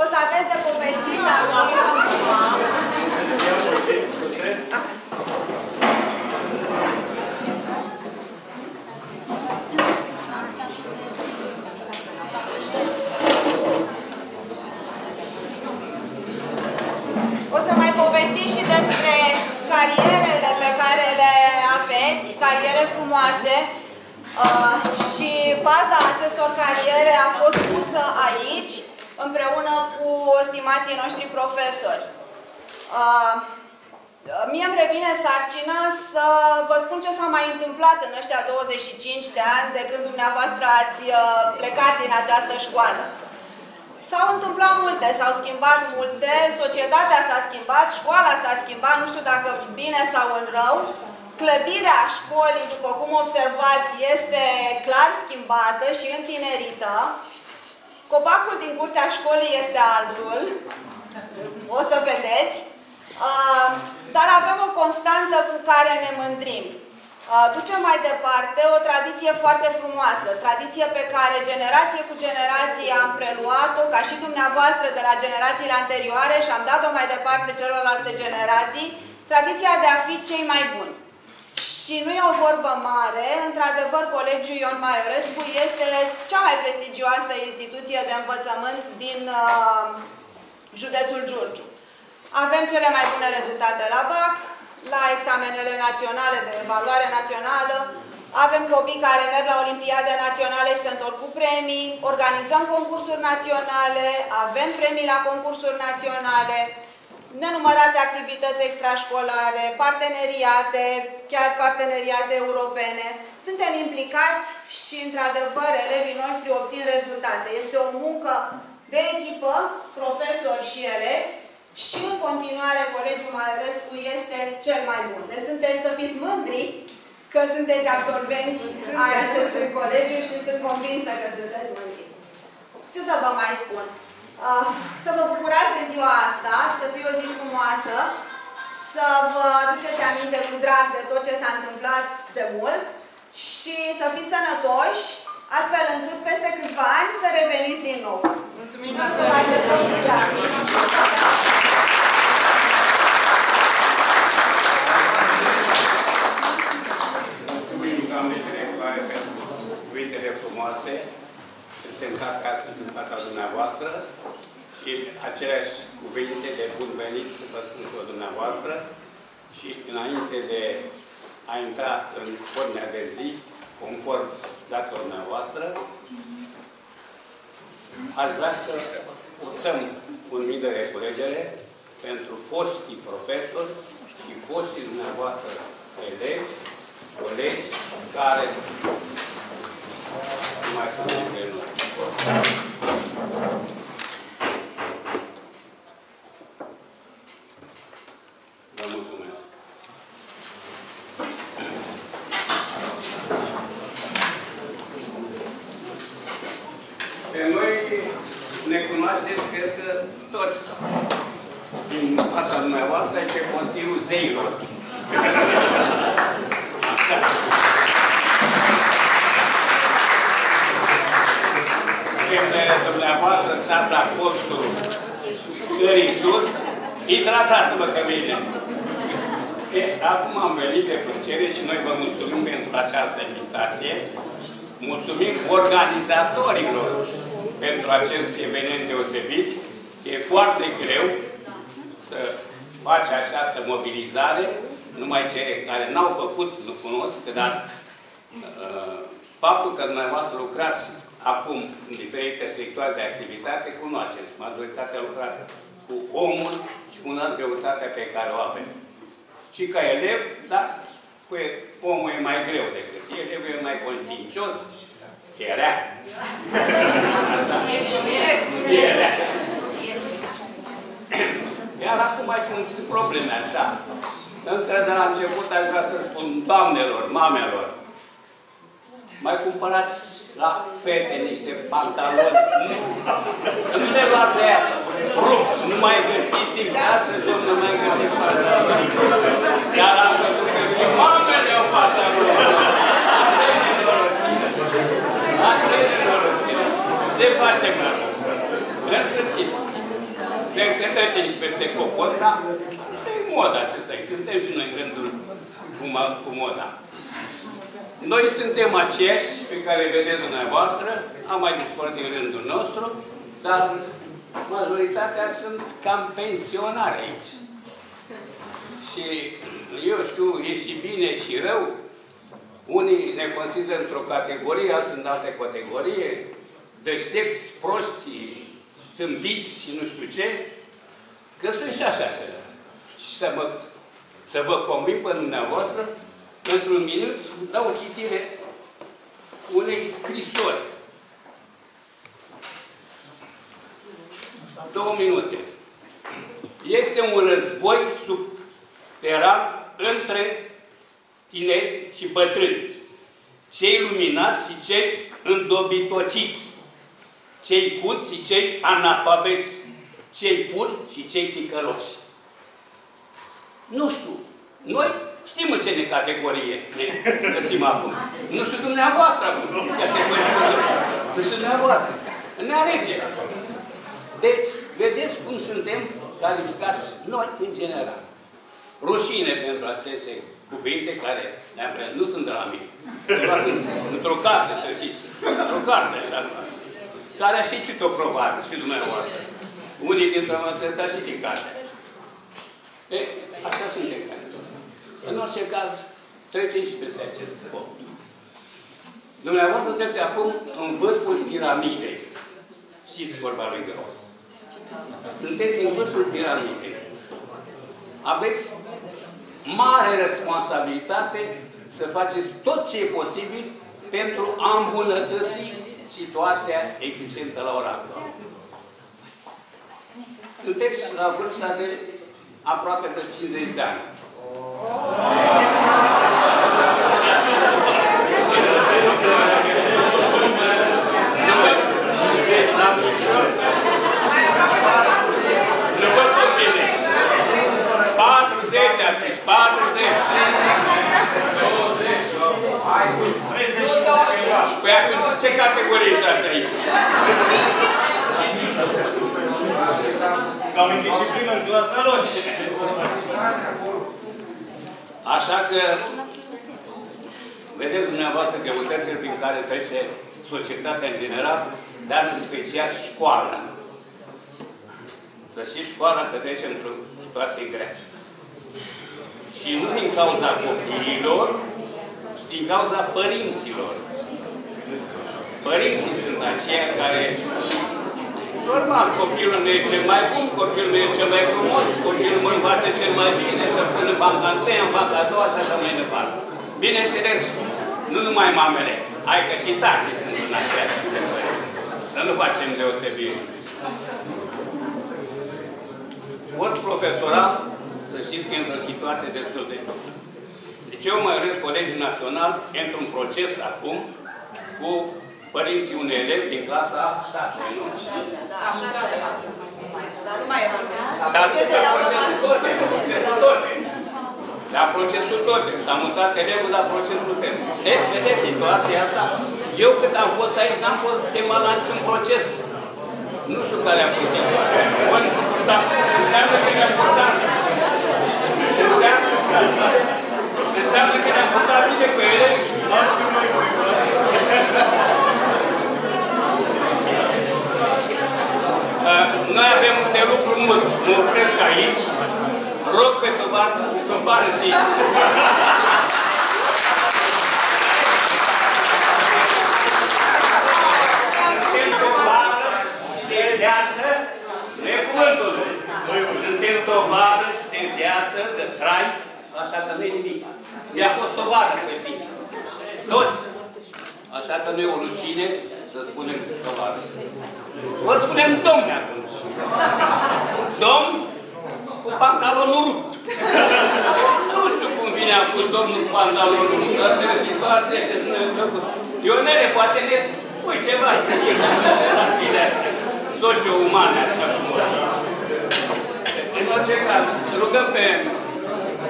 o să aveți de povestit acum. O să mai povestiți și despre carierele pe care le aveți, cariere frumoase. Uh, și baza acestor cariere a fost pusă aici, împreună cu stimații noștri profesori. Uh, Mie îmi revine sarcina să vă spun ce s-a mai întâmplat în ăștia 25 de ani de când dumneavoastră ați uh, plecat din această școală. S-au întâmplat multe, s-au schimbat multe, societatea s-a schimbat, școala s-a schimbat, nu știu dacă bine sau în rău. Clădirea școlii, după cum observați, este clar schimbată și întinerită. Copacul din curtea școlii este altul, o să vedeți. Uh, dar avem o constantă cu care ne mândrim. Uh, ducem mai departe o tradiție foarte frumoasă, tradiție pe care generație cu generație am preluat-o, ca și dumneavoastră de la generațiile anterioare și am dat-o mai departe celorlalte generații, tradiția de a fi cei mai buni. Și nu e o vorbă mare, într-adevăr, Colegiul Ion Maiorescu este cea mai prestigioasă instituție de învățământ din uh, județul Giurgiu. Avem cele mai bune rezultate la BAC, la examenele naționale de evaluare națională, avem copii care merg la Olimpiade Naționale și se întorc cu premii, organizăm concursuri naționale, avem premii la concursuri naționale, nenumărate activități extrașcolare, parteneriate, chiar parteneriate europene. Suntem implicați și, într-adevăr, elevii noștri obțin rezultate. Este o muncă de echipă, profesori și elevi, și în continuare Colegiul Maiorescu este cel mai bun. Deci sunteți să fiți mândri că sunteți absolvenți ai acestui colegiu și sunt convinsă că sunteți mândri. Ce să vă mai spun? Uh, să vă bucurați de ziua asta, să fie o zi frumoasă, să vă aduceți aminte cu drag de tot ce s-a întâmplat de mult și să fiți sănătoși, astfel încât peste câțiva ani să reveniți din nou. Mulțumim! Să vă așteptăm cu drag! Mulțumim, doamne directoare, pentru cuvintele frumoase, prezentat astăzi în fața dumneavoastră și aceleași cuvinte de bun venit, vă spun și eu dumneavoastră, și înainte de a intra în ordinea de zi, conform datelor dumneavoastră, aș vrea să purtăm un mii de reculegere pentru foștii profesori și foștii dumneavoastră elevi, colegi, care nu mai sunt între noi. Vă mulțumesc. Pe noi ne cunoașteți, cred că toți din fața dumneavoastră pe Consiliul Zeilor. Așa. Când dumneavoastră stați la colțul scării sus, hidratați-vă că vine. E, acum am venit de plăcere și noi vă mulțumim pentru această invitație. Mulțumim organizatorilor pentru acest eveniment deosebit. E foarte greu să faci această mobilizare. Numai cei care n-au făcut nu cunosc, dar uh, faptul că dumneavoastră lucrați acum în diferite sectoare de activitate, cunoașteți. Majoritatea lucrați cu omul și cunoați greutatea pe care o avem. Și ca elev, da, cu omul e mai greu decât elevul e mai conștiincios, e rea. E rea. Iar acum mai sunt probleme așa. Încă de la început aș vrea să spun doamnelor, mamelor, mai cumpărați la fete niște pantaloni. Nu, nu le luați aia rupți, nu mai găsiți în casă, domnul, nu mai găsiți pantaloni. Iar am văzut că și mamele au pantaloni. Asta e nenorocire. Ce facem la În sfârșit. Cred că trecem și peste cocosa. Asta e moda, ce să Suntem și noi în rândul cu moda. Noi suntem aceiași pe care vedeți dumneavoastră, am mai dispărut din rândul nostru, dar majoritatea sunt cam pensionari aici. Și eu știu, e și bine și rău. Unii ne consideră într-o categorie, alții în altă categorie, deștepți, proști, tâmpiți și nu știu ce, că sunt și așa. Și să, mă, să vă convin pe dumneavoastră într-un minut dau o citire unei scrisori. Două minute. Este un război subteran între tineri și bătrâni, cei luminați și cei îndobitociți, cei cuți și cei analfabeți, cei puri și cei ticăloși. Nu știu, noi Știm în ce categorie ne găsim acum. Nu știu dumneavoastră acum. Nu știu dumneavoastră. Ne alege. Deci, vedeți cum suntem calificați noi în general. Rușine pentru aceste cuvinte care nu sunt de la mine. Într-o carte, să știți. Într-o carte, așa. Care a și citit-o probabil, și dumneavoastră. Unii dintre noi și din carte. E, așa suntem. În orice caz, treceți și peste acest foc. Dumneavoastră sunteți acum în vârful piramidei. Știți vorba lui Gros. Sunteți în vârful piramidei. Aveți mare responsabilitate să faceți tot ce e posibil pentru a îmbunătăți situația existentă la ora actuală. Sunteți la vârsta de aproape de 50 de ani. Păi atunci ce categorie intrați aici? Cam în disciplină în clasa roșie. Așa că, vedeți dumneavoastră greutățile prin care trece societatea în general, dar în special școala. Să știți școala că trece într-o situație grea. Și nu din cauza copiilor, ci din cauza părinților. Părinții sunt aceia care Normal, copilul meu e cel mai bun, copilul meu e cel mai frumos, copilul meu învață cel mai bine, să pun în banca întâia, în banca a doua și așa mai departe. Bineînțeles, nu numai mamele, hai că și tații sunt în aceea. Să nu facem deosebire. Ori profesorat, să știți că e într-o situație destul de... Deci eu mă rând colegii naționali, într-un proces acum, cu părinții unui elev din clasa 6, nu? Dar nu mai e. Dar la procesul toate, procesul toate. La procesul toate. S-a mutat elevul la procesul toate. E, vedeți situația asta? Eu când am fost aici, n-am fost chemat la niciun proces. Nu știu care a fost situația. Bun, dar înseamnă că ne-am purtat. Înseamnă, înseamnă că ne-am purtat bine cu ele. Noi avem de lucru mult. Mă opresc aici. Rog pe tovar să pară și... Suntem tovară de viață, nu e cuvântul. Suntem tovară de viață, de trai, așa că nu e nimic. Mi-a fost tovară să fiți. Toți. Așa că nu e o rușine să spunem tovară. Vă spunem domne atunci. Domn cu pantalonul rupt. nu știu cum vine acum domnul cu pantalonul rupt. Asta e o situație Ionele, poate ne pui ceva să fie relațiile astea socio-umane. În orice caz, rugăm pe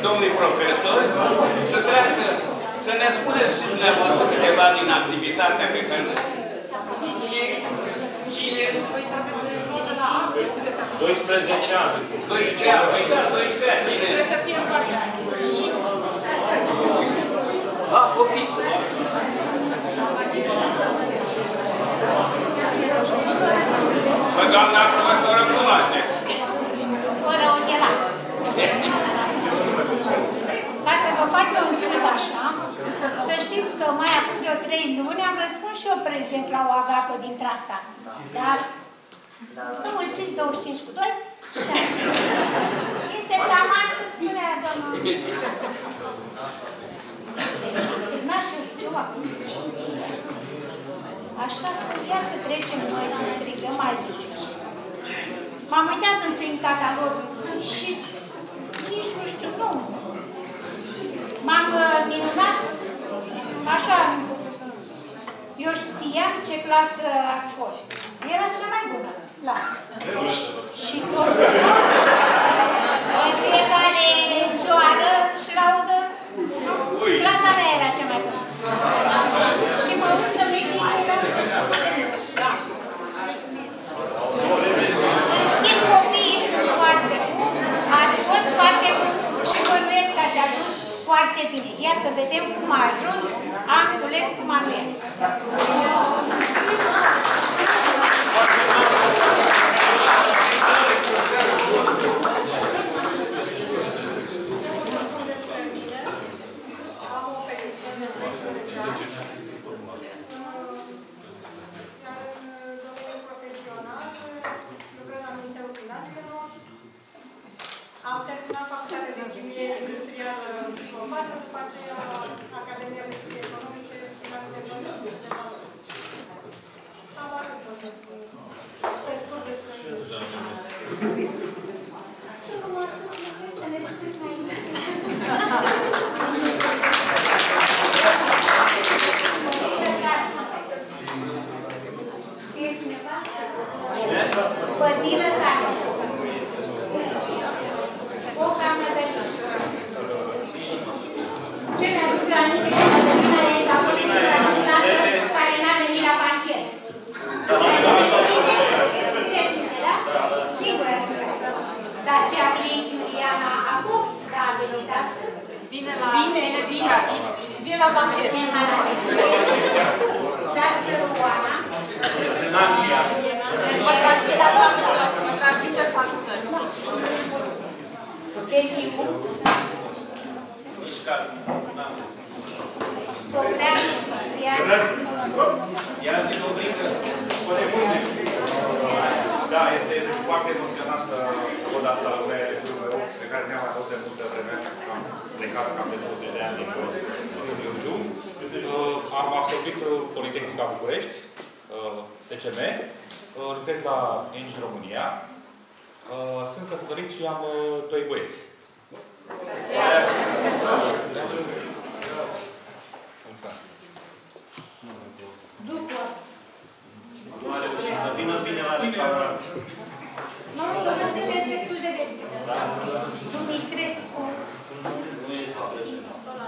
domnii profesori să treacă, să ne spuneți și dumneavoastră câteva din activitatea pe care și cine 12 ani. 12 ani, păi da, 12 ani, cine? Trebuie să fie foarte A, poftiți! Bă, doamna profesoră, cunoașteți? fără ochelari. Ca să vă fac eu un sfânt așa, să știți că mai acum vreo trei luni am răspuns și eu prezent la o agapă dintre asta. Dar nu mulțiți 25 cu 2? Este taman cât spunea doamna. Terminat și eu liceu acum 5 zile. Așa că ia să trecem noi să strigăm aici. M-am uitat întâi în catalog și nici nu știu, nu. M-am uh, minunat, așa, eu știam ce clasă ați fost. Era cea mai bună clasă. Și tot. În fiecare joară și laudă, clasa mea era cea mai bună. Și mă uit în medii, în schimb, copiii sunt foarte buni, ați fost foarte buni și bănuiesc că ați ajuns foarte bine. Ia să vedem cum a ajuns Anculescu Manuel. Iar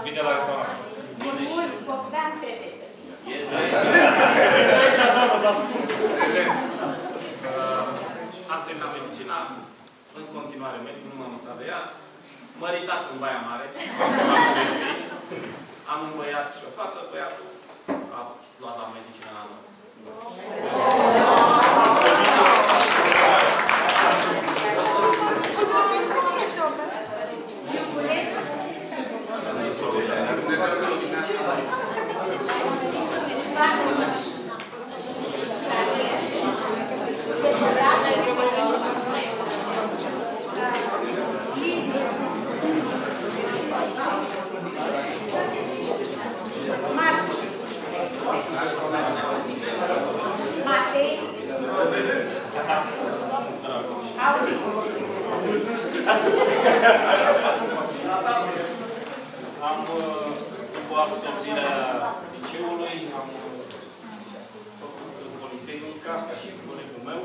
prezent. Bine la restaurant. Bun, Bogdan trebuie să fie. Este. Uh, Am terminat medicina, în continuare medic, nu m-am lăsat de ea. Măritat în Baia Mare, am venit aici. Am un băiat și o fată, băiatul a luat la medicină la noastră. Am, uh, după absolvirea liceului, am uh, făcut Politehnica, ca și colegul meu,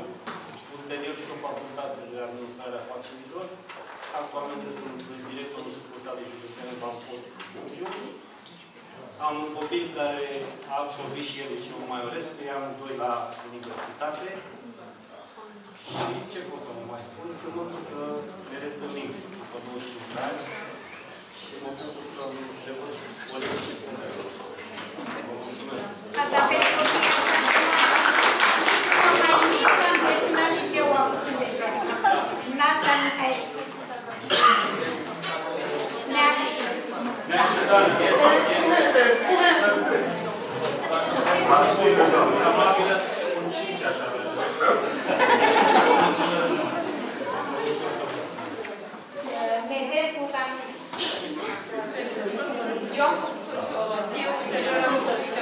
ulterior și o facultate de administrare a afacerilor. Actualmente sunt directorul sucursalei județene Bampost Giurgiu. Am un copil care a absolvit și el liceul Maiorescu, i-am doi la universitate. Și ce pot să vă mai spun? Să mă că ne reîntâlnim după 25 de ani și mă bucur să revăd colegii și profesori. Vă mulțumesc! Asta pentru Nu mai nimic, am terminat liceul acum deja. Nasa Mihai. Neaș. Neașă, dar este, este. Probabil un 5 așa. Nedecu Cam. Eu am făcut sociologie, ulterior am făcut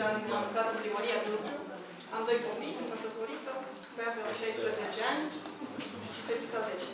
deja am lucrat în primăria Giurgiu. Am doi copii, sunt căsătorită, băiatul are 16 ani și fetița 10.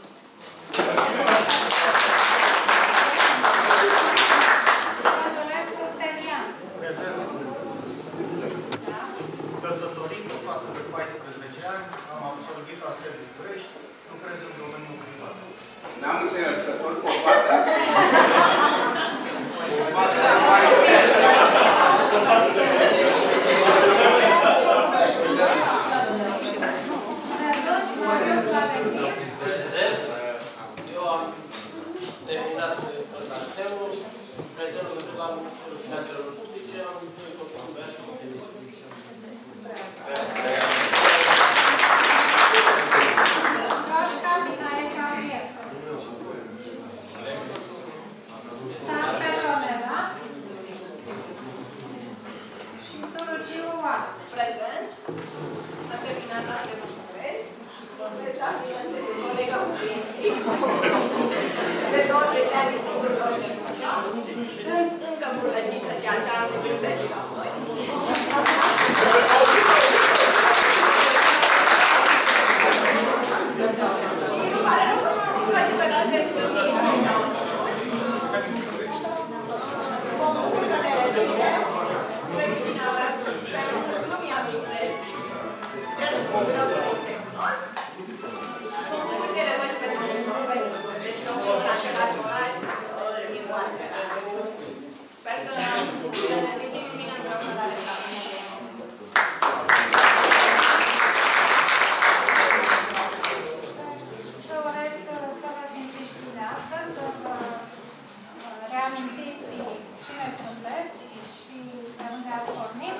Sunteți și de unde ați pornit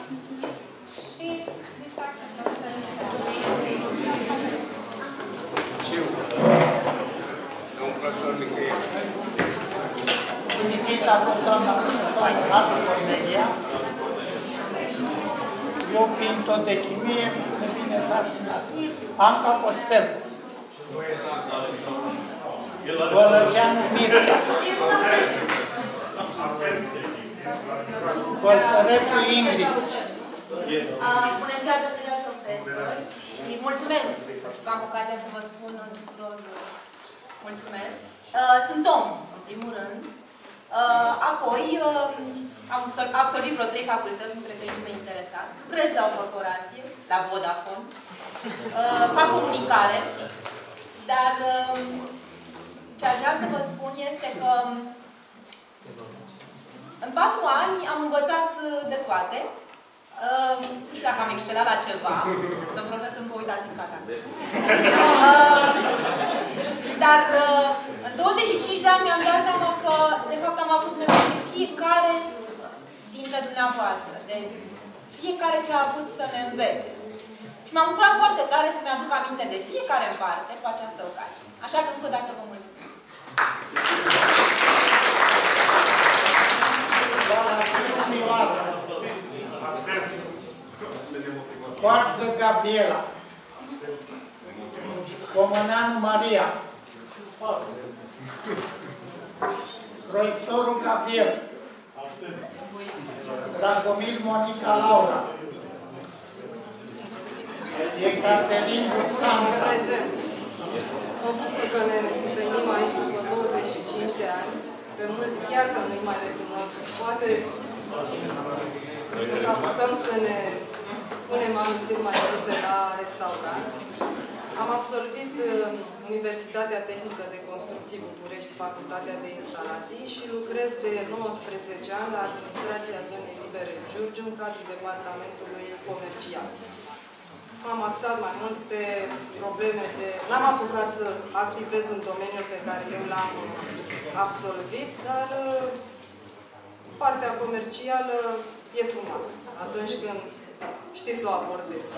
și distracția Și eu, domnul profesor Michael. Invita pe doamna profesoară Radu Cornelia. Eu, prin tot de chimie, ne vine sarcina Anca Postel. Bălăceanu Mircea. Văltărețu Ingrid. Bună ziua, domnilor profesori. Și mulțumesc că am ocazia să vă spun tuturor mulțumesc. Uh, Sunt om, în primul rând. Uh, Apoi, uh, am absolvit vreo trei facultăți, nu cred că e nimeni interesat. Lucrez la o corporație, la Vodafone. Fac comunicare, dar ce aș vrea să vă spun este că în patru ani am învățat de toate. Uh, nu știu dacă am excelat la ceva. Domnul profesor, nu vă uitați în cata. Uh, dar uh, în 25 de ani mi-am dat seama că, de fapt, am avut nevoie de fiecare dintre dumneavoastră, de fiecare ce a avut să ne învețe. Și m-am bucurat foarte tare să mi-aduc aminte de fiecare în parte cu această ocazie. Așa că, încă o dată, vă mulțumesc. Coartă Gabriela. Comăneanu Maria. Proiectorul Gabriel. Dragomir Monica Laura. Ecaterin Buxandra. Prezent. Mă bucur că ne întâlnim aici după 25 de ani. Pe mulți chiar că nu-i mai recunosc. Poate să apucăm să ne spunem amintiri mai multe la restaurant. Am absolvit uh, Universitatea Tehnică de Construcții București, Facultatea de Instalații și lucrez de 19 ani la Administrația Zonei Libere Giurgiu în cadrul Departamentului Comercial. M-am axat mai mult pe probleme de... N-am apucat să activez în domeniul pe care eu l-am absolvit, dar uh, partea comercială e frumoasă atunci când știți să o abordezi.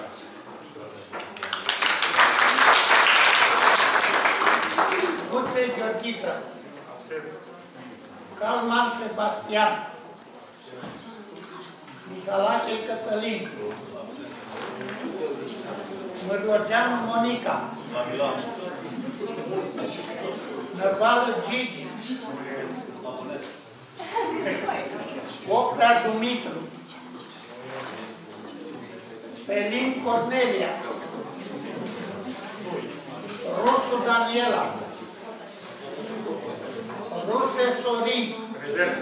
Guțe Gheorghiță. Calman Sebastian. Mihalache Cătălin. Mârgoceanu Monica. Năvală Gigi. Ocrea Dumitru. Pelin Cornelia. Rusu Daniela. Ruse Sorin. Prezent.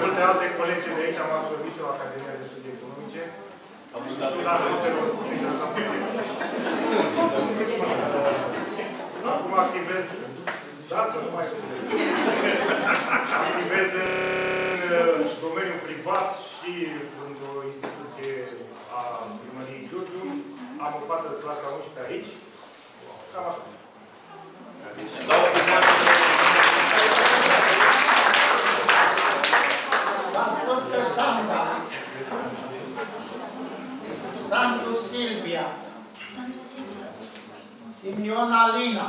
Multe alte colegi de aici am absolvit și o Academia de Studii Economice. Am ciudat notelor Acum activez, dați să nu mai activez în domeniul privat și într-o instituție a primăriei Giurgiu. Am o fată de clasa 11 aici. Cam așa. Santos Sandu Silvia. Simiona Lina.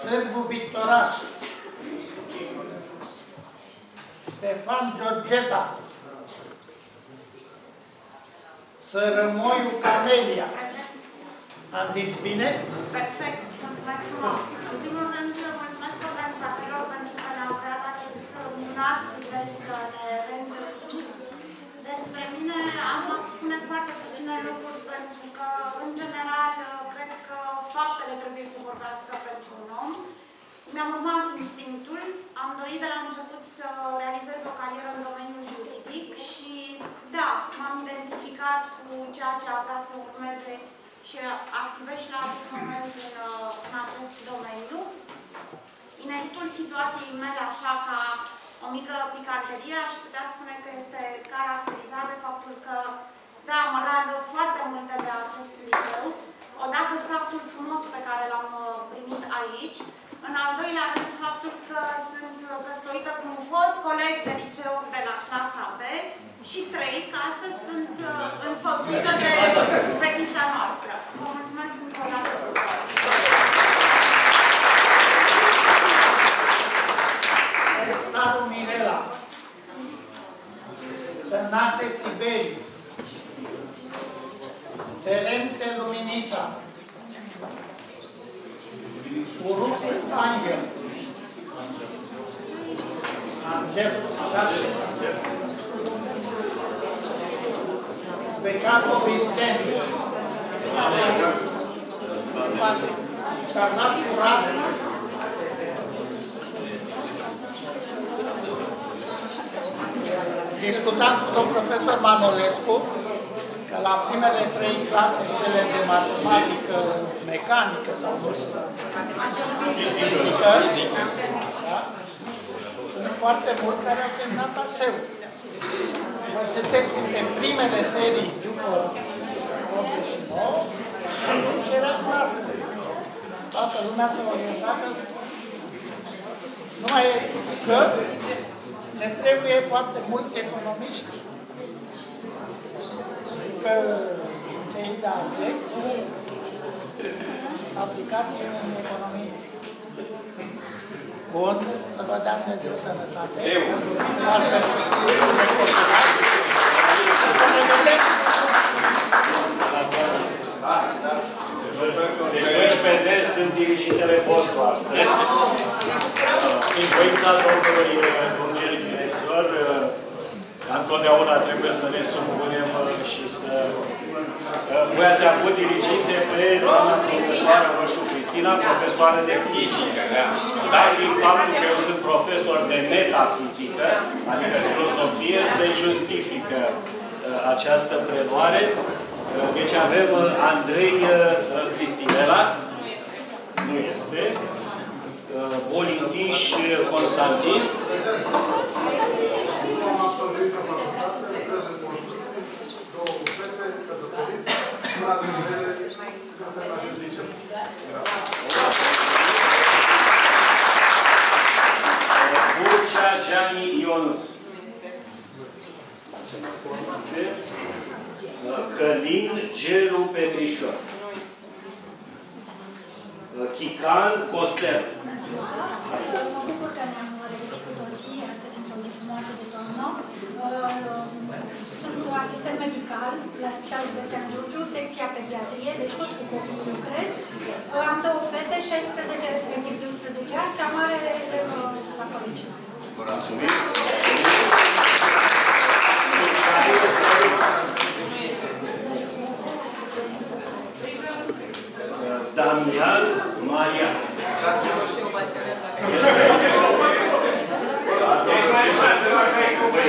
Sârbu Victoraș. Stefan Georgeta. Sărămoiu Camelia. Am zis bine? Perfect, mulțumesc frumos. În primul rând, mulțumesc organizatorilor pentru că ne-au creat acest minunat prilej să ne reîntâlnim. Despre mine am a spune foarte puține lucruri pentru că, în general, cred că faptele trebuie să vorbească pentru un om. Mi-am urmat instinctul, am dorit de la început să realizez o carieră în domeniul juridic și, da, m-am identificat cu ceea ce avea să urmeze și activez și la acest moment în, în acest domeniu. Ineritul situației mele, așa ca o mică picarderie, aș putea spune că este caracterizat de faptul că, da, mă leagă foarte multe de acest liceu. Odată startul frumos pe care l-am primit întâlnit aici. În al doilea rând, faptul că sunt căsătorită cu un fost coleg de liceu de la clasa B. Și trei, că astăzi sunt uh, însoțită de fetița noastră. Vă mulțumesc încă o dată tuturor. Statul Mirela, Tănase Tiberiu, Terente Luminița, Urucu Angel, Angel, Becato Vicente, Carnat Curat, discutam cu domnul profesor Manolescu că la primele trei clase, cele de matematică, mecanică sau nu știu, fizică, da? sunt foarte mulți care au terminat aseu. Voi sunteți între primele serii după 89 și atunci era clar că toată lumea s-a orientat că numai că ne trebuie foarte mulți economiști. Adică cei de ASEC, aplicații în economie. Bun, să vă dea Dumnezeu sănătate. Eu. Foarte Să ne vedem. Deci, PD sunt dirigintele vostru astăzi. În voința domnului Cornel director, ca întotdeauna trebuie să ne supunem și să... Voi ați avut diriginte pe doamna profesoară Roșu Cristina, profesoară de fizică. Dar fiind faptul că eu sunt profesor de metafizică, adică filozofie, se justifică această preluare. Deci avem Andrei Cristinela, nu este, Bolintiș Constantin, Burcea Gianni Ionuț. Călin Gelu Petrișor. Chican Costel. Mă bucur că ne-am regăsit cu toții astăzi într-o zi frumoasă de toamnă. Sunt asistent medical la Spitalul Județean Giurgiu, secția pediatrie, deci tot cu copii lucrez. Am două fete, 16, respectiv 12 ani, cea mare elevă la colegi. Mulțumim. Damian Maria.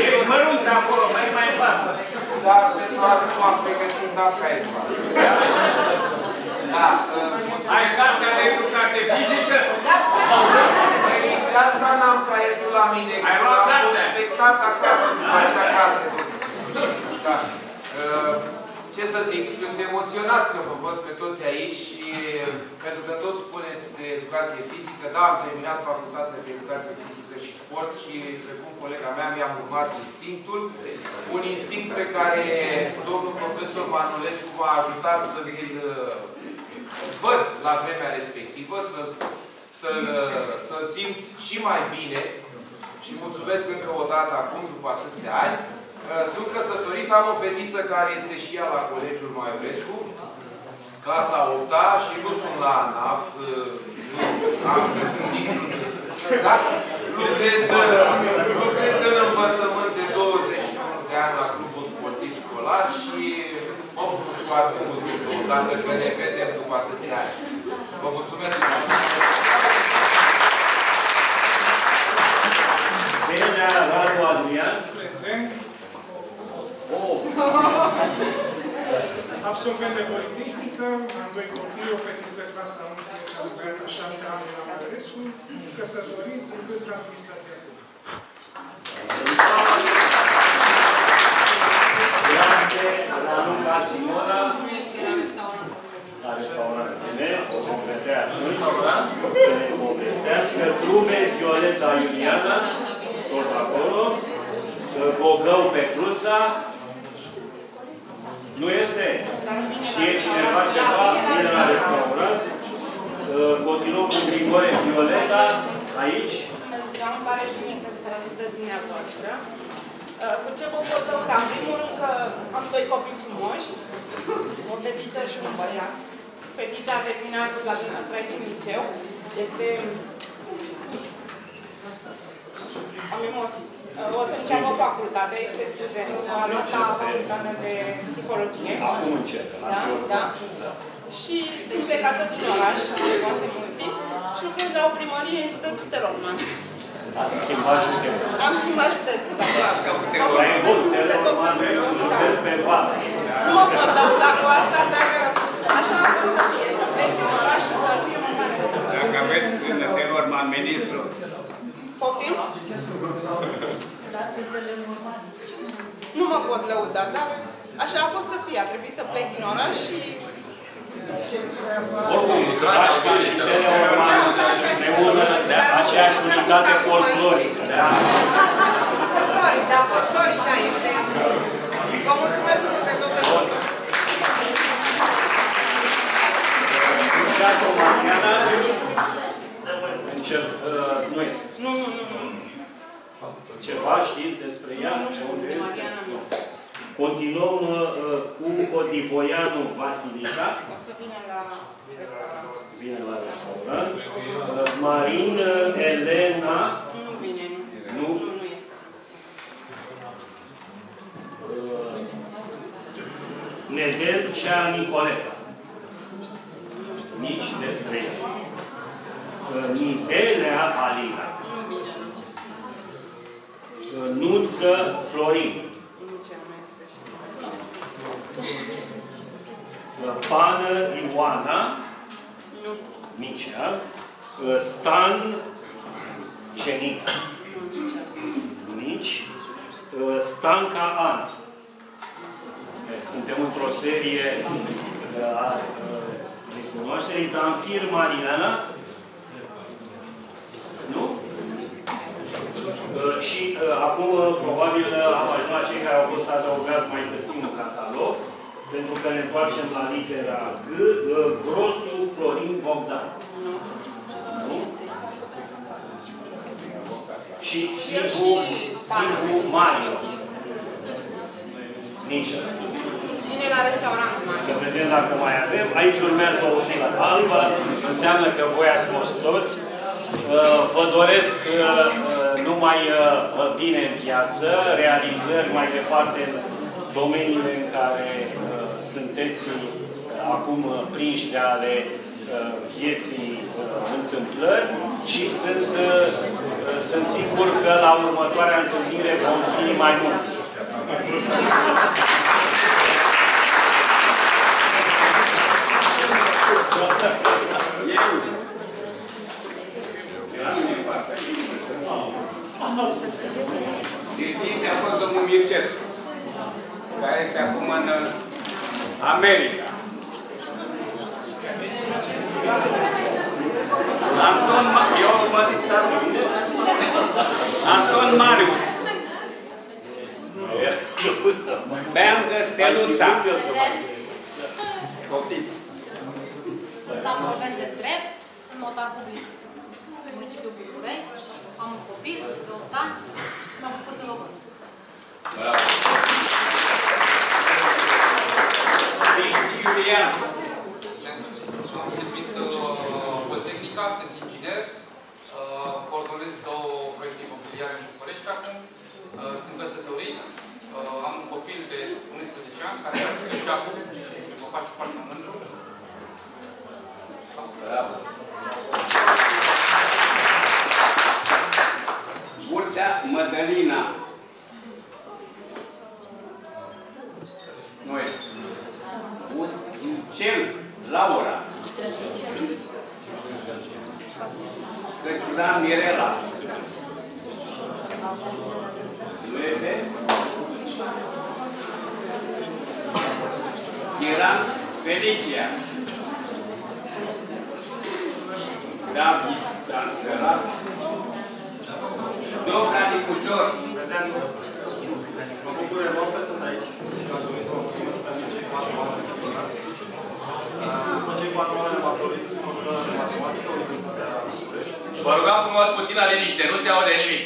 Ești mărunt acolo, mai mai în față. Dar pentru asta nu am pregătit dat caietul. Da, mulțumesc. Ai cartea de educație fizică? Păi, De asta n-am caietul la mine, Ai că luat am cartea? conspectat acasă după acea carte. Da. Uh, Ce să zic, sunt emoționat că vă văd pe toți aici și pentru că toți spuneți de educație fizică, da, am terminat facultatea de educație fizică și sport și, precum colega mea, mi-am urmat instinctul. Un instinct pe care domnul profesor Manulescu m-a ajutat să vi-l uh, văd la vremea respectivă, să-l să să simt și mai bine și mulțumesc încă o dată acum, după atâția ani. Uh, Sunt căsătorit, am o fetiță care este și ea la Colegiul Maiorescu, clasa 8 -a, și nu sunt la ANAF, uh, nu am niciun... Da? Lucrez, uh, lucrez în învățământ de 21 de ani la clubul sportiv școlar și mă bucur foarte mult dacă că ne vedem după atâția ani. Vă mulțumesc mult! Benea Radu Adrian. Prezent. Oh. Absolvent de Politehnică, am doi copii, o fetiță clasa 11 a Alberta, 6 ani la Mărescu, căsătorit, lucrez la administrația publică. Grande Raluca Simona. La restaurant. Bine, o vom vedea. Restaurant? Violeta Iuliana, tot acolo. Gogău Petruța. Nu este? Știe cineva ceva? Vine la restaurant. Continuăm cu Grigore Violeta, aici. Îmi pare și mie că de dumneavoastră. Cu ce vă pot lăuda? În primul rând că am doi copii frumoși, o fetiță și un băiat. Fetița a terminat la dumneavoastră aici în liceu. Este... Am emoții. O să înceapă facultatea, este student, a luat la facultatea de psihologie. Acum începe. Da, da. Și sunt plecată din oraș, am foarte mult timp, și lucrez la o primărie în județul Telorman. Ați schimbat județul. Am schimbat județul, da. Dar e bun, Telorman, județ pe vară. Nu mă pot lăuda cu asta, dar așa a fost să fie, să plec din oraș și să ajungem în mare. Dacă aveți în Telorman ministru, Poftim? Nu mă pot lăuda, dar așa a fost să fie. A trebuit să plec din oraș și... Oricum, Rașca și Teleorman împreună de aceeași unitate folclorică. Da? Folcloric, da, folcloric, da, este... Vă mulțumesc mult pe domnule. Șato Mariana, încep, nu este. Nu, nu, nu. Ceva știți despre ea? Nu, nu știu, Unde este? Mariana nu. Continuăm uh, cu Odivoianu Vasilica. O să vină la restaurant. Vine la restaurant. Uh, Marin uh, Elena. Nu vine, nu. Nu? Nu, nu este. Uh, Nedelcea Nicoleta. Nici despre ea. Uh, Nidelea Alina. Nu vine, nu. Uh, Nuță Florin. Nici ea nu este. Uh, Pană Ioana. Nu. Nici ea. Uh, Stan Genica. Nici. Uh, Stanca Ana. Eh, Suntem într-o serie uh, a uh, recunoașterii. Zanfir Mariana. Nu? Uh, Și uh, acum, uh, probabil, uh, am ajuns la cei care au fost adăugați mai târziu în catalog, pentru că ne întoarcem la litera G, uh, Grosu Florin Bogdan. Nu? Și Sibu, Sibu Mario. Nici asta. Vine la restaurant, Mario. Să vedem dacă mai avem. Aici urmează o filă albă. Înseamnă că voi ați fost toți. Uh, Vă doresc uh, uh, numai bine în viață, realizări mai departe în domeniile în care sunteți acum prinși de ale vieții întâmplări și sunt, sunt sigur că la următoarea întâlnire vom fi mai mulți. Diriginte a fost domnul Mircescu, care este acum în America. Anton, Ma- eu mă Anton Marius. Beandă Steluța. Poftiți. Sunt absolvent de drept, sunt notar public pe municipiul București, am un copil de 8 ani și m-am făcut să locuiesc. Bravo. Iulian. Am servit Politehnica, sunt inginer, uh, coordonez două proiecte imobiliare în București acum, uh, sunt căsătorit, uh, am un copil de 11 ani care este și acum și mă face foarte mândru. Bravo. Burcea Mădălina. Nu e. Cel Laura. Săcila Mirela. Nu este? Iran Felicia. David Danserat. Dobra Nicușor. Mă bucur enorm că sunt aici. Am dorit să vă mulțumesc pentru cei patru oameni implicați. După cei patru oameni m-a florit facultatea de matematică, Universitatea București. Vă rugăm frumos puțină liniște, nu se aude nimic.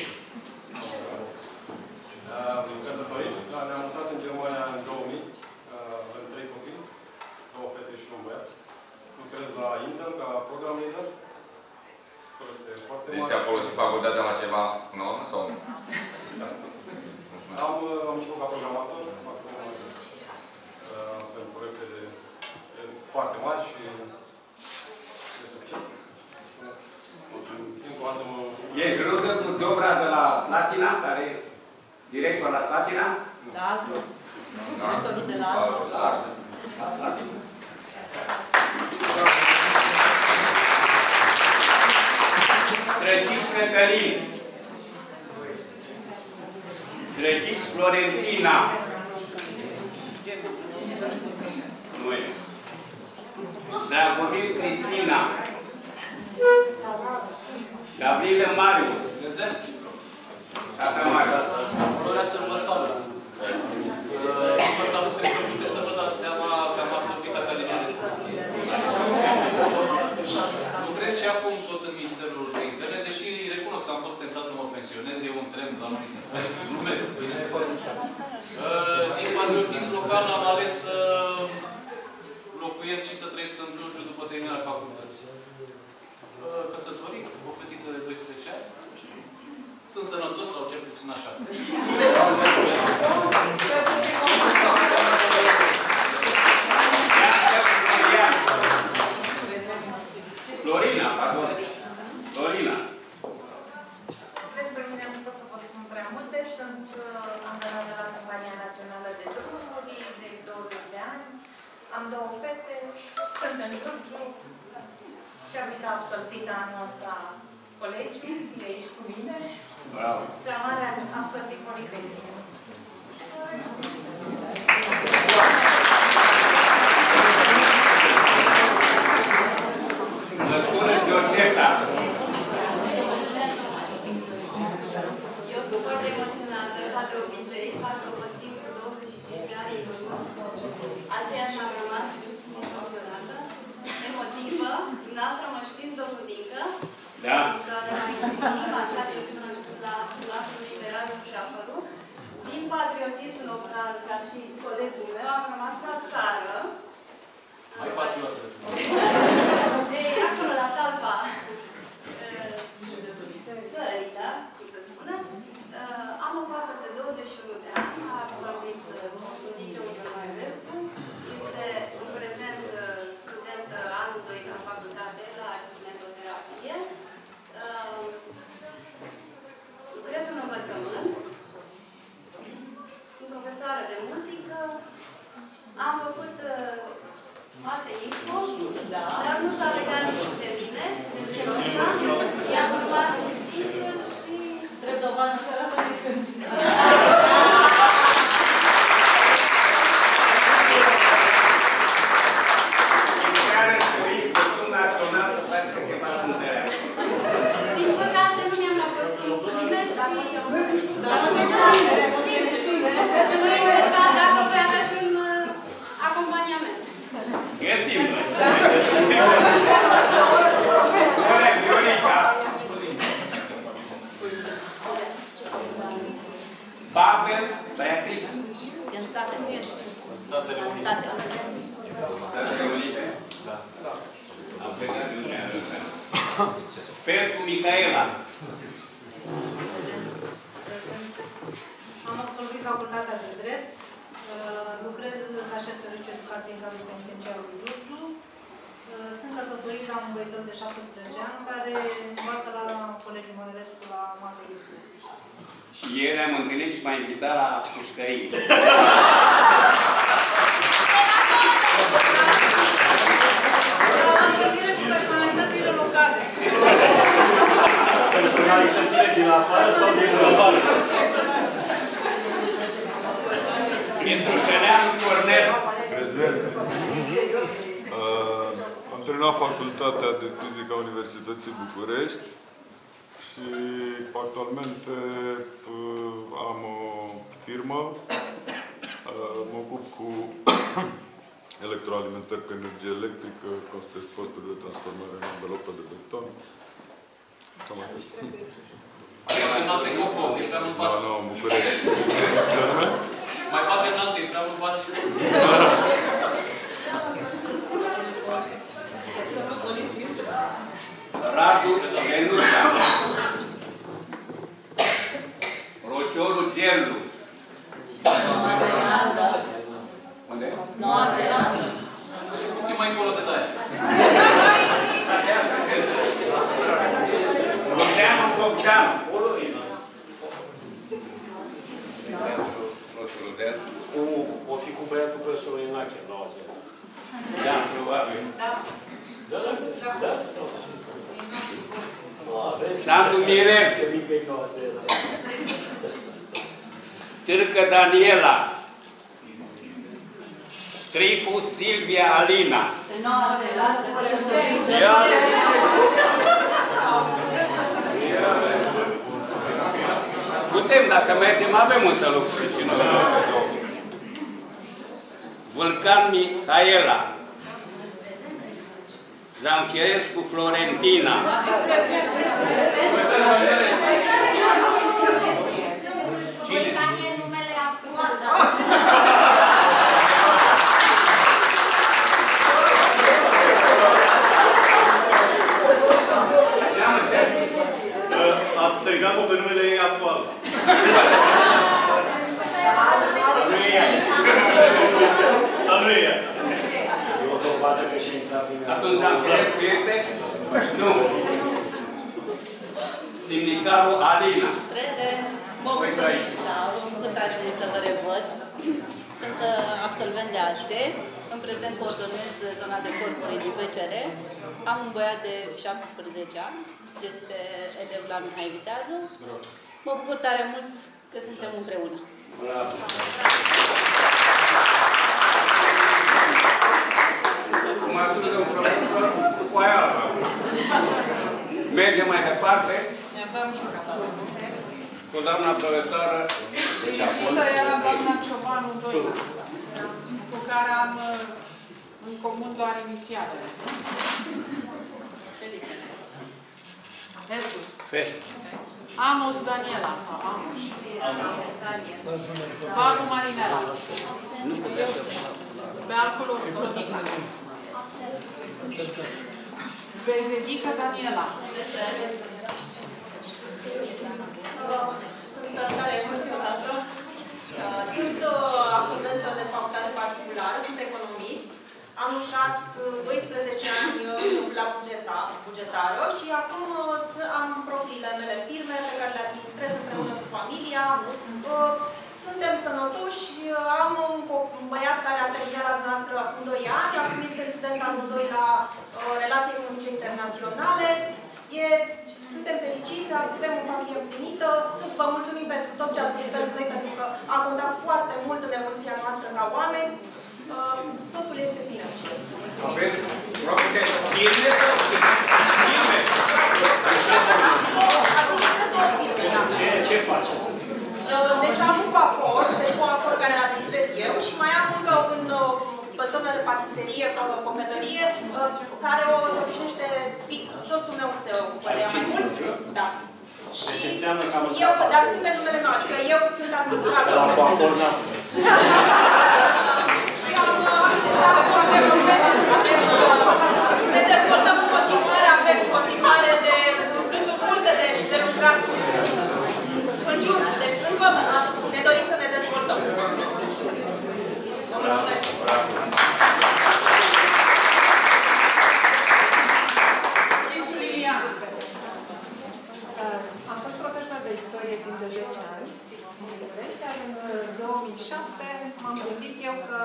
Am căsătorit, da, ne-am mutat în Germania în 2000, avem trei copii, două fete și un băiat. Lucrez la Intel ca program leader. Proiecte foarte Deci mari. se-a folosit facultatea la ceva nou sau nu? Am, am început ca programator, acum uh, pentru proiecte de, de foarte mari și de succes. Mulțumim. Încă o dată mă Ești rudă cu Dobra de la Slatina, care e director la Slatina? La altul. Da. Directorul de la altul. La la Slatina. Drăgiți Cătălin. Drăgiți Florentina. Nu e. Dragomir Cristina. Gabriele Marius. Prezent. Tata Marius. Vreau să vă salut. Uh, Vă salut pentru că puteți să vă dați seama că am absorbit Academia de Poliție. Lucrez și acum tot în Ministerul de Interne, deși recunosc că am fost tentat să mă pensionez, e un tren, dar nu mi se stai. Glumesc, bineînțeles. Uh, Din patriotism local am ales să locuiesc și să trăiesc în Giurgiu după terminarea facultății. Uh, Căsătorit, o fetiță de 12 ani. Sunt sănătos sau cel puțin așa. Florina, pardon. Florina. Despre mine nu pot să vă spun prea multe. Sunt uh, angajată la Compania Națională de Drumuri de 20 de ani. Am două fete. Sunt în Giurgiu. Cea mică a absolvit anul ăsta colegiul, e aici cu mine. Bravo. Cea mare a absolvit Politehnică. Bogdan Bogdan. Cu, o fi cu băiatul profesorului Inache, în Noua Zeelandă. Da, probabil. Da, da, da. Sandu Mirel. Ce mică e Noua Zeelandă. Târcă Daniela. Trifu Silvia Alina. În Noua Zeelandă. Ia. Putem, dacă mergem, avem însă lucruri și noi. Vulcan Mihaela. Zanfierescu Florentina. Vulcanie e numele actual, da. Ați strigat-o pe numele ei actual. Nu e ea. Dar nu e ea. E o dovadă că și intra bine. Atunci Zanfierescu este? Nu. Simnicarul Alina. Crede, mă Uite bucur, aici. da, mă bucur tare mult să vă revăd. Sunt uh, absolvent de ASE, în prezent coordonez zona de corpuri din PCR. Am un băiat de 17 ani, este elev la Mihai Viteazu. Mă bucur tare mult că suntem împreună. Bravo. Cum a spus un profesor, cu aia albă. Mergem mai departe cu doamna profesoară Fericită era doamna Ciobanu 2, cu care am uh, în comun doar inițialele. Nervul. Fe. Amos Daniela sau Amos. Baru Marinela. Eu, pe alcoolul Rosnica. Bezedica Daniela. Sunt tare emoționată. Uh, Sunt uh, absolventă de facultate particulară, sunt economist. Am lucrat uh, 12 ani uh, la bugeta, bugetară și acum uh, s- am propriile mele firme pe care le administrez împreună cu familia. Uh, Suntem sănătoși, uh, am un, co- un băiat care a terminat la noastră acum 2 ani, acum este student anul 2 la uh, relații economice internaționale. E, suntem fericiți, avem o familie unită. Vă mulțumim pentru tot ce ați făcut pentru noi, pentru că a contat foarte mult în evoluția noastră ca oameni. Uh, Totul este bine. Aveți propriile firme sau firme? Ce, ce faceți? Uh, Deci am un coafor, deci coafor care îl administrez eu și mai am încă un uh, zonă de patiserie, uh, cofetărie, uh, care o se obișnuiește, soțul meu se ocupă de ea mai mult. Da. Și Deci înseamnă că am eu, dar sunt pe numele meu, adică eu sunt administrator. La coafor n-am Și am uh, accesat foarte mult, avem, uh, ne dezvoltăm în continuare, avem în continuare de gânduri multe de, și de lucrat în jur, deci încă ne dorim să ne dezvoltăm. Vă mulțumesc! Lilian. Am fost profesor de istorie timp de 10 ani în București, iar în 2007 m-am gândit eu că,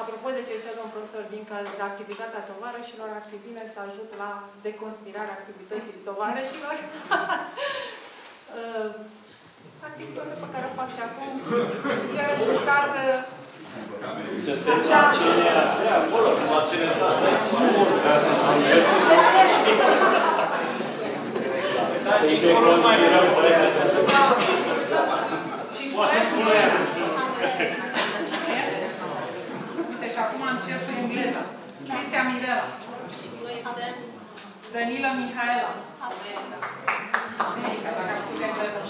apropo de ce zicea domnul profesor Dincă, de activitatea tovarășilor, ar fi bine să ajut la deconspirarea activității tovarășilor. Uh, Activitatea pe care o fac și acum, ce rezultat uh, Sunteți la CNAS, acolo, la CNAS. Am găsit deconspirăm părerea Poți să spun ea Uite, și acum încep cu engleza. Cristian Mirela. Danila Mihaela. Medica, dacă am spus engleză.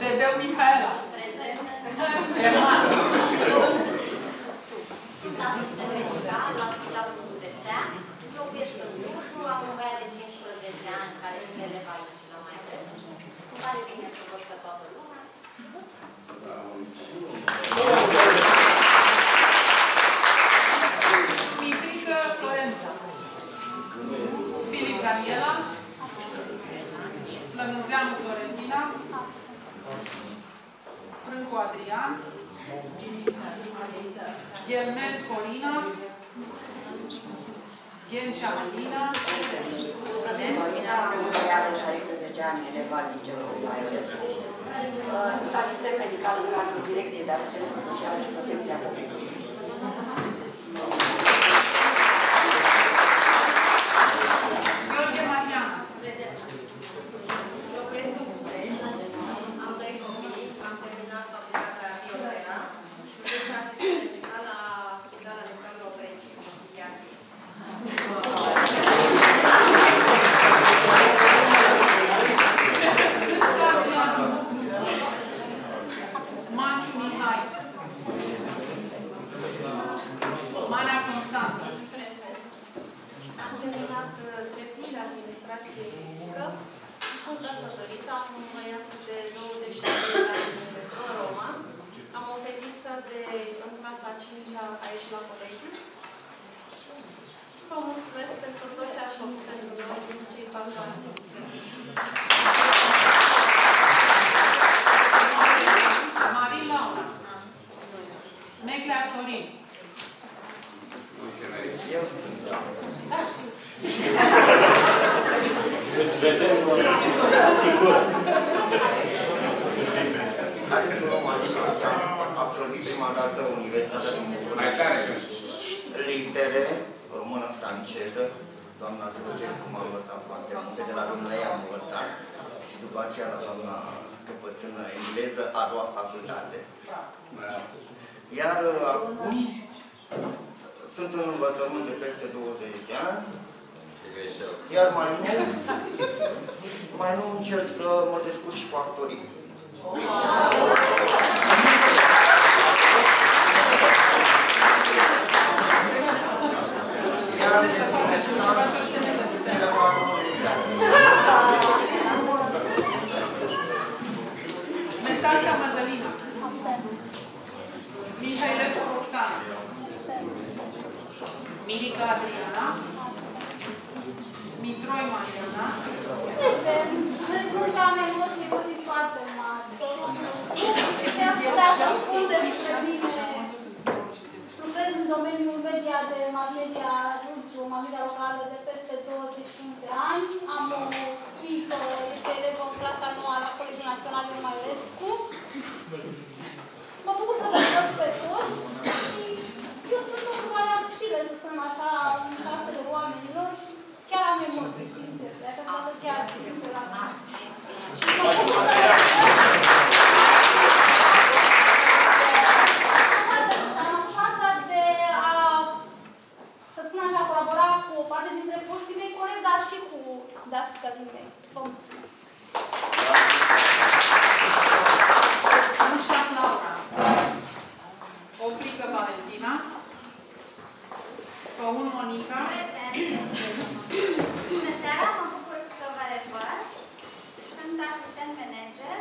Dedeu Mihaela. German. Sunt asistent medical la Spitalul Județean. Locuiesc în Cluj, am un băiat de 15 ani care este elev aici la mai preț. Îmi pare bine să văd pe toată lumea. Mitrică Flămânzeanu Florentina. Frâncu Adrian. Ghelmez Corina. Ghencea Alina. Marina, am un băiat de 16 ani, elev al liceului Maiorescu. Uh, Sunt asistent medical în cadrul Direcției de Asistență Socială și Protecția Copilului. Gheorghe Marian. Prezent. Locuiesc în București, am doi copii, am terminat facultatea Biotera și lucrez ca asistent medical la Spitalul Alexandru Opreci, în psihiatrie. Câsca Adrian. Manciu Mihai. Manea Constanța. Am terminat uh, dreptul de administrație publică. Sunt căsătorită, am un băiat de 27 de ani în Roma. Am o fetiță de în clasa 5-a aici la colegiu. Vă mulțumesc pentru tot ce ați făcut pentru noi din cei patru ani. Marin Laura. Meglea Sorin. Eu sunt. Da, știu. Îți vedem figură. Haideți să luăm așa, am absolvit prima dată Universitatea din București. Litere, română, franceză. Doamna Georgescu m-a învățat foarte multe, de la domnule am învățat. Și după aceea la doamna căpățână engleză, a doua facultate. Iar uh, acum sunt în învățământ de peste 20 de ani. Iar mai nu, mai nu încerc să mă descurc și cu actorii. Metasa Mirica Adriana. Mitroi Mariana. Nu să am emoții, emoții foarte mari. Ce am putea să spun despre mine? Lucrez în domeniul media de mass media Giurgiu, mass media locală de peste 21 de ani. Am o fiiță, este elevă în clasa 9 la Colegiul Național de Maiorescu. Mă bucur să vă văd pe toți și eu sunt o culoare activă, să spunem așa, în casele oamenilor. Chiar am emoții, sincer, de această dată chiar sincer am emoții. Și mă bucur să vă am șansa de a, să spun așa, colabora cu o parte dintre foștii mei colegi, dar și cu dascălii mei. Vă mulțumesc! Păun Monica. Bună seara, mă bucur să vă revăd. Sunt asistent manager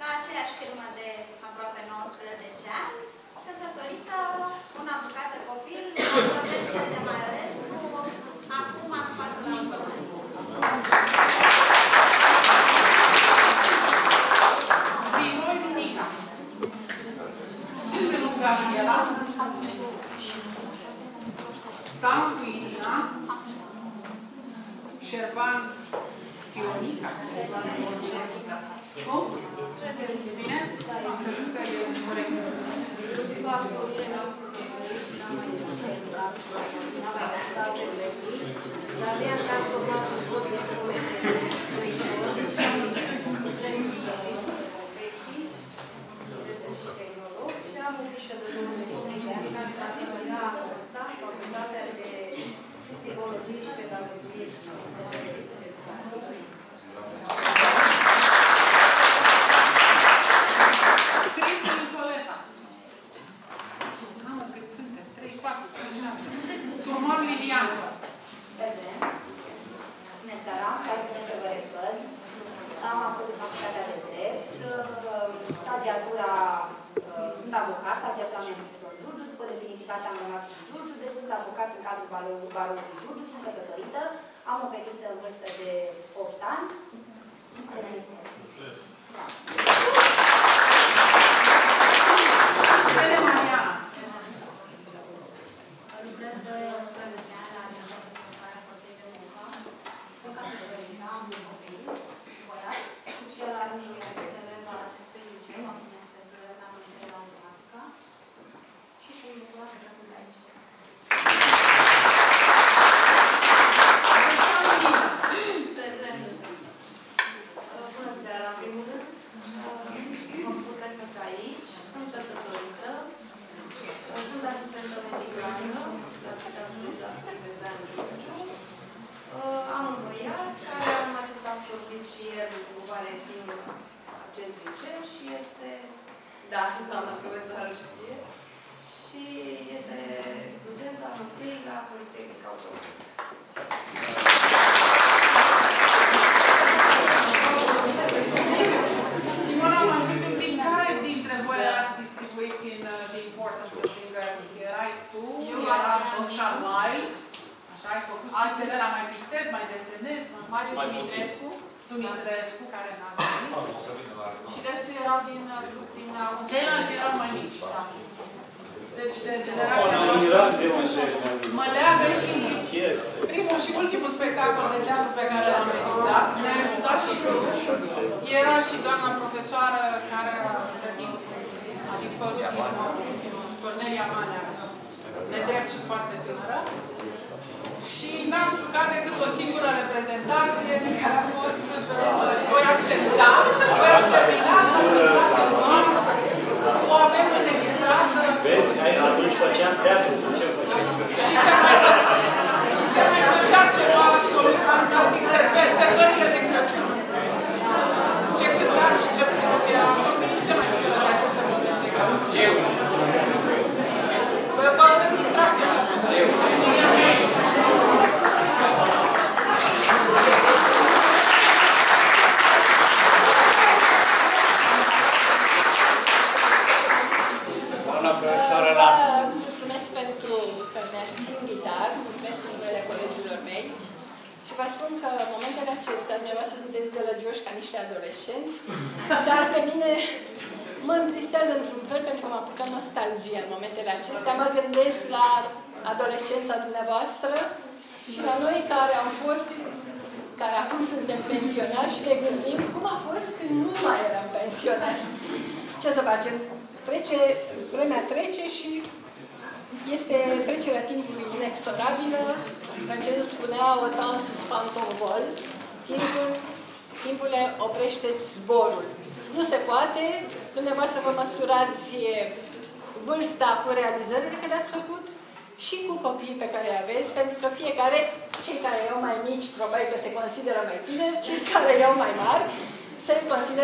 la aceeași firmă de aproape 19 ani, căsătorită, una bucată copil, la Căpeșile de Maiorescu, acum am patru la Viroi Lunica. Cizelu Gabriela. Stancu Irina. Șerban Fionica. Cum? Bine? Am crezut că e corect. Dar mi-am transformat în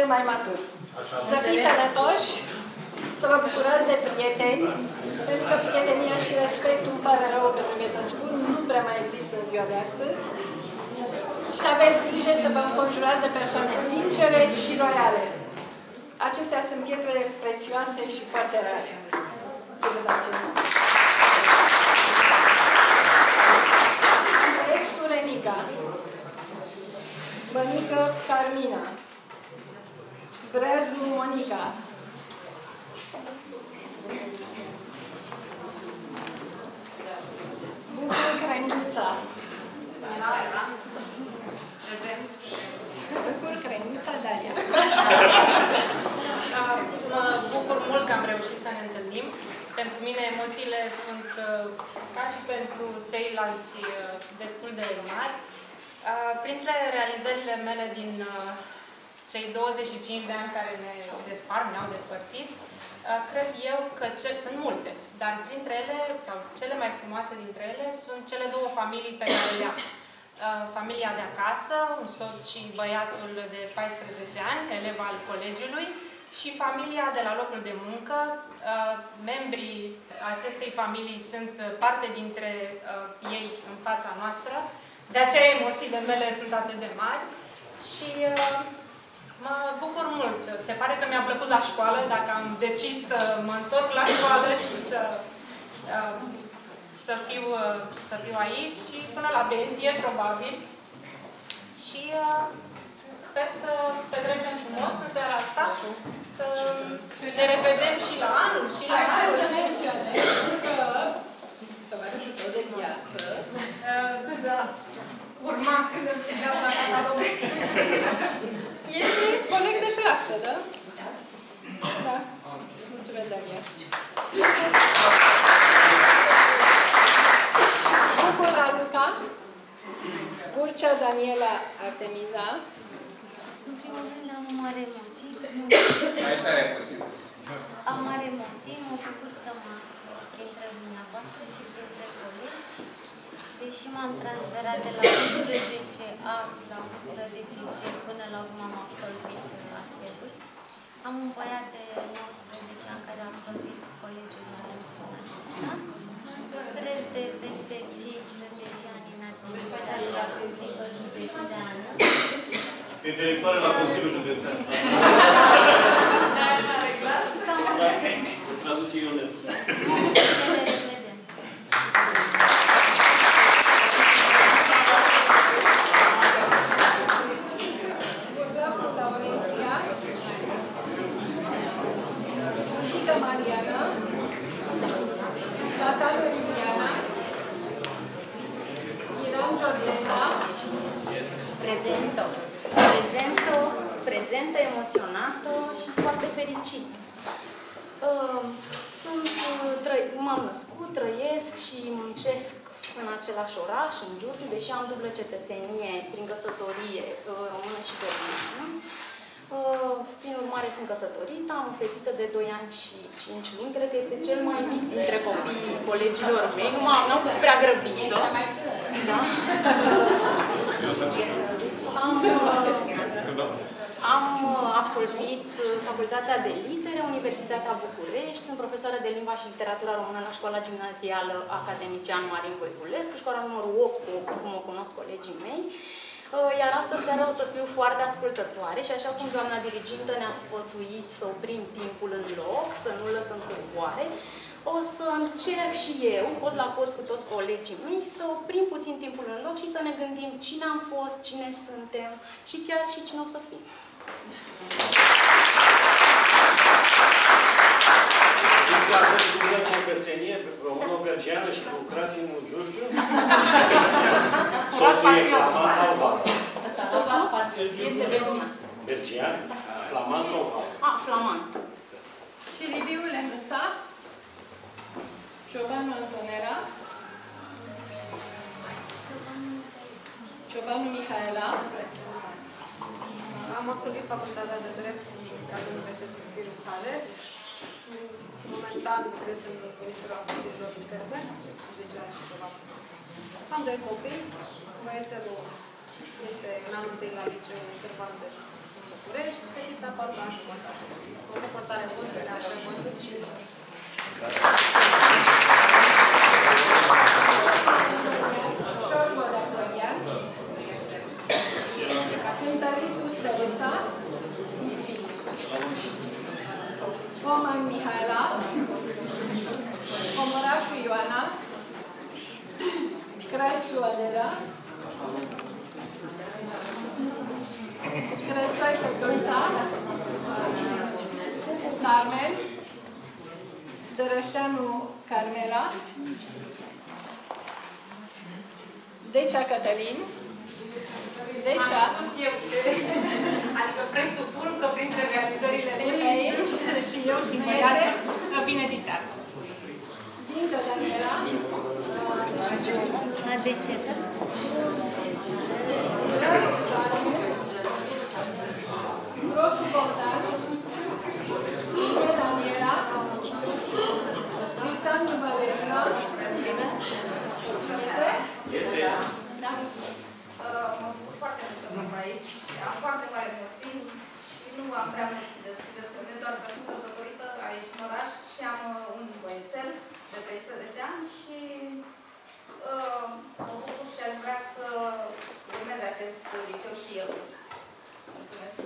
cel mai matur. Așa. Să fiți sănătoși, să vă bucurați de prieteni, pentru că prietenia și respectul îmi pare rău că trebuie să spun, nu prea mai există în ziua de astăzi. Și aveți grijă să vă înconjurați de persoane sincere și loiale. Acestea sunt pietre prețioase și foarte rare. Andrescu Renica, Mănică Carmina, Brezu Monica. Bucu Cremnița. Prezent. Bucur Cremnița Daria. Mă bucur mult că am reușit să ne întâlnim. Pentru mine emoțiile sunt, uh, ca și pentru ceilalți, uh, destul de mari. Uh, printre realizările mele din cei 25 de ani care ne despart, ne-au despărțit, uh, cred eu că ce, sunt multe, dar printre ele, sau cele mai frumoase dintre ele, sunt cele două familii pe care le-am. Uh, familia de acasă, un soț și băiatul de 14 ani, elev al colegiului, și familia de la locul de muncă. Uh, membrii acestei familii sunt parte dintre ei în fața noastră, de aceea emoțiile mele sunt atât de mari și Mă bucur mult. Se pare că mi-a plăcut la școală. Dacă am decis să mă întorc la școală și să, um, să, fiu, uh, să fiu aici și până la pensie, probabil. Și uh, sper să petrecem frumos în seara asta, să ne revedem și la anul, și la Hai anul. să menționez că tovarășul tău de viață uh, da, urma când îmi scria la catalogul. este coleg de clasă, da? Da. Mulțumesc, Daniel. Bucur Raluca, Urcea Daniela Artemiza, În primul rând am mare emoții. Mai tare puțin. Am mare emoții, mă bucur să mă printre dumneavoastră și printre colegi. Deși m-am transferat de la 11A la 11G până la urmă am absolvit ASEB-ul. Am un băiat de 19 ani care a absolvit colegiul Ionescu în acesta. Lucrez de peste 15 ani în administrația publică județeană. Intelectuale la Consiliul Județean. Cam Da, traduce Ionel. Prezentă, emoționată și foarte fericit. Uh, Sunt, uh, trăi- m-am născut, trăiesc și muncesc în același oraș, în Giurgiu, deși am dublă cetățenie prin căsătorie uh, română și belgiană. Uh, Prin urmare sunt căsătorită, am o fetiță de 2 ani și 5 luni, cred că este cel mai mic dintre copiii colegilor mei. Nu am, n-am fost prea grăbită. Da? Am, uh, am uh, absolvit uh, Facultatea de Litere, Universitatea București, sunt profesoară de limba și literatura română la școala gimnazială Academician Marin Voiculescu, școala numărul 8, cum- cum o cunosc colegii mei. Uh, Iar astă seară o să fiu foarte ascultătoare și așa cum doamna dirigintă ne-a sfătuit să oprim timpul în loc, să nu lăsăm să zboare, o să încerc și eu, cod la cod cu toți colegii mei, să oprim puțin timpul în loc și să ne gândim cine am fost, cine suntem și chiar și cine o să fim. Știți că aveți dublă cetățenie româno-belgiană și lucrați în Giurgiu? Soțul e flaman sau val? Soțul este belgian. Belgian? Flaman sau val? A, flaman. și Liviu Lenuța, Ciobanu Antonela, Ciobanu Mihaela, Am absolvit facultatea de drept în cadrul Universității Spiru Halet. Momentan lucrez în Ministerul Afacerilor Interne, 10 ani și ceva. Am doi copii. Băiețelul este în anul întâi la liceu Cervantes în București, fetița 4 ani jumătate. O bucur tare mult că ne-aș fi văzut și Oman Mihaela, Comorașu Ioana, Craiciu Adela, Crățoi Căcălța, Carmen, Dărășteanu Carmela, Decea Cătălin, Decea, Am spus eu ce, adică presupun că printre realizările De lui aici? sunt și eu și Nu băiatul este? vine diseară. Dincă Daniela, A decedat. Grosu Bogdan, Inge Daniela, Alexandru Valerina, Este, este. Da. Uh, Mă bucur foarte mult că sunt aici. Am foarte mare emoții și nu am prea mult de spus despre mine, doar că sunt căsătorită aici în oraș și am uh, un băiețel de 13 ani și uh, mă bucur și aș vrea să urmez acest liceu și eu. Mulțumesc!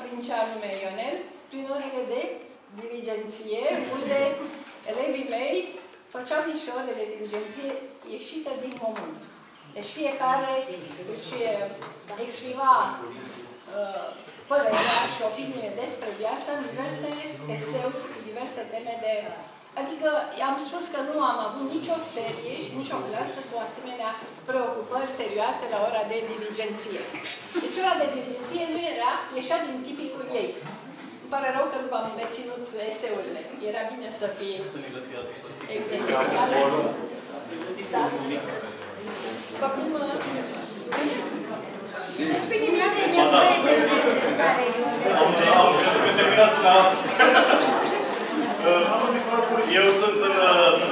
prin ce anume, Ionel? Prin orele de diligenție, unde elevii mei făceau niște ore de diligenție ieșită din comun. Deci fiecare își eh, exprima uh, părerea și opinie despre viață în diverse eseuri, diverse teme de Adică i-am spus că nu am avut nicio serie și nicio clasă cu asemenea preocupări serioase la ora de diligenție. Deci ora de diligenție nu era, ieșea din tipicul ei. Îmi pare rău că nu v-am reținut eseurile. Era bine să fie... Exact. Da. Vorbim... Despre Am, am crezut că terminați dumneavoastră. Eu sunt în,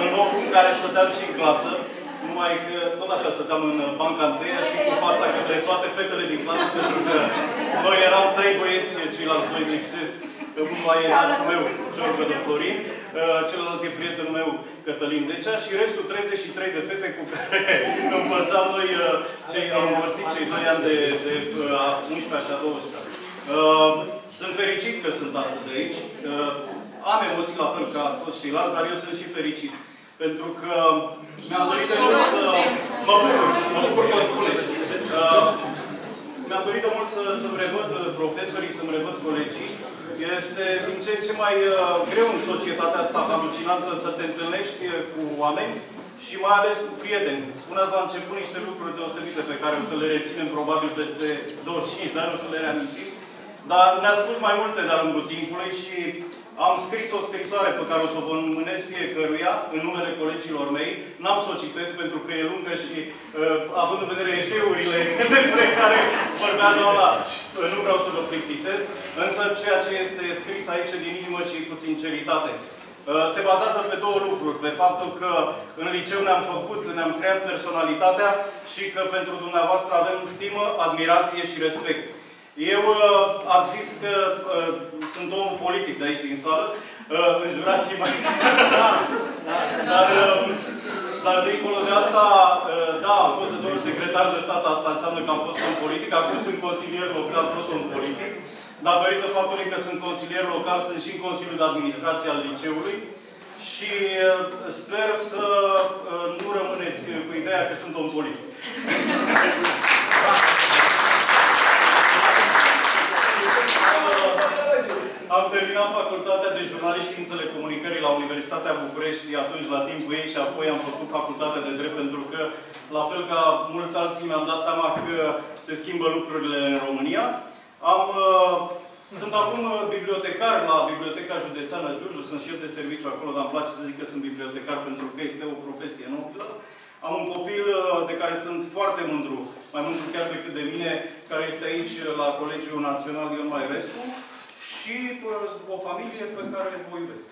în locul în care stăteam și în clasă, numai că tot așa stăteam în banca întâia și cu fața către toate fetele din clasă, pentru că noi eram trei băieți, ceilalți doi lipsesc, unul e nașul meu, Ciorcă de Florin, celălalt e prietenul meu, Cătălin Decea și restul 33 de fete cu care împărțam noi, cei, am împărțit cei 2 ani de, de a 11 și a 12 Sunt fericit că sunt astăzi aici. Am emoții la fel ca toți ceilalți, dar eu sunt și fericit. Pentru că mi-am dorit de mult să... Mă bucur, mă bucur că o spuneți. Mi-am dorit de mult să, să-mi revăd profesorii, să-mi revăd colegii. Este din ce în ce mai uh, greu în societatea asta halucinantă să te întâlnești cu oameni și mai ales cu prieteni. Spuneați la început niște lucruri deosebite pe care o să le reținem probabil peste 25 de ani, o să le reamintim. Dar ne-a spus mai multe de-a lungul timpului și am scris o scrisoare pe care o să o vă înmânesc fiecăruia în numele colegilor mei. N-am să o citesc pentru că e lungă și uh, având în vedere eseurile despre care vorbea doamna, nu vreau să vă plictisesc, însă ceea ce este scris aici din inimă și cu sinceritate. Uh, se bazează pe două lucruri. Pe faptul că în liceu ne-am făcut, ne-am creat personalitatea și că pentru dumneavoastră avem stimă, admirație și respect. Eu uh, am zis că uh, sunt om politic de aici din sală, uh, înjurați-mă. dar, uh, dar dincolo de asta, uh, da, am fost de două secretar de stat, asta înseamnă că am fost om politic, acum sunt consilier local, nu sunt politic. Datorită faptului că sunt consilier local, sunt și în Consiliul de Administrație al liceului și uh, sper să uh, nu rămâneți cu ideea că sunt om politic. Am terminat facultatea de jurnalist științele comunicării la Universitatea București, atunci la timpul ei, și apoi am făcut facultatea de drept pentru că, la fel ca mulți alții, mi-am dat seama că se schimbă lucrurile în România. Am, uh, sunt acum bibliotecar la Biblioteca Județeană Giurgiu, sunt șef de serviciu acolo, dar îmi place să zic că sunt bibliotecar pentru că este o profesie nobilă. Am un copil de care sunt foarte mândru, mai mândru chiar decât de mine, care este aici la Colegiul Național Ion Mairescu și o familie pe care o iubesc.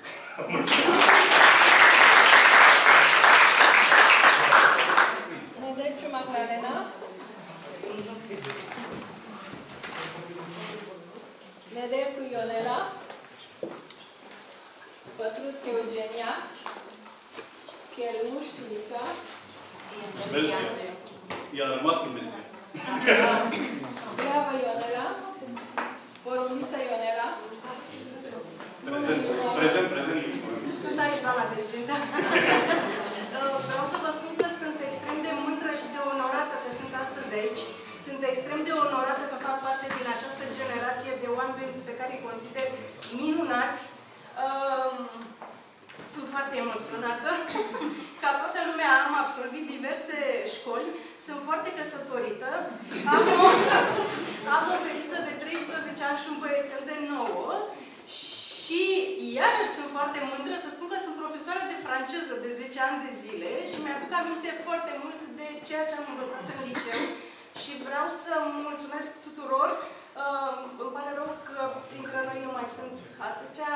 Nedeciu Magdalena. Nedelcu Ionela. Pătruț Eugenia. Cheruș Silica. Belgia. I-a rămas în Belgia. Brava Ionela. Porumbița Ionela. Prezent, prezent, prezent. Sunt aici, doamna dirigentă. Vreau să vă spun că sunt extrem de mândră și de onorată că sunt astăzi aici. Sunt extrem de onorată că fac parte din această generație de oameni pe care îi consider minunați. Sunt foarte emoționată. Ca toată lumea am absolvit diverse școli, sunt foarte căsătorită, am o, am o fetiță de 13 ani și un băiețel de 9 și iarăși sunt foarte mândră să spun că sunt profesoară de franceză de 10 ani de zile și mi-aduc aminte foarte mult de ceea ce am învățat în liceu și vreau să mulțumesc tuturor. Uh, îmi pare rău că printre noi nu mai sunt atâția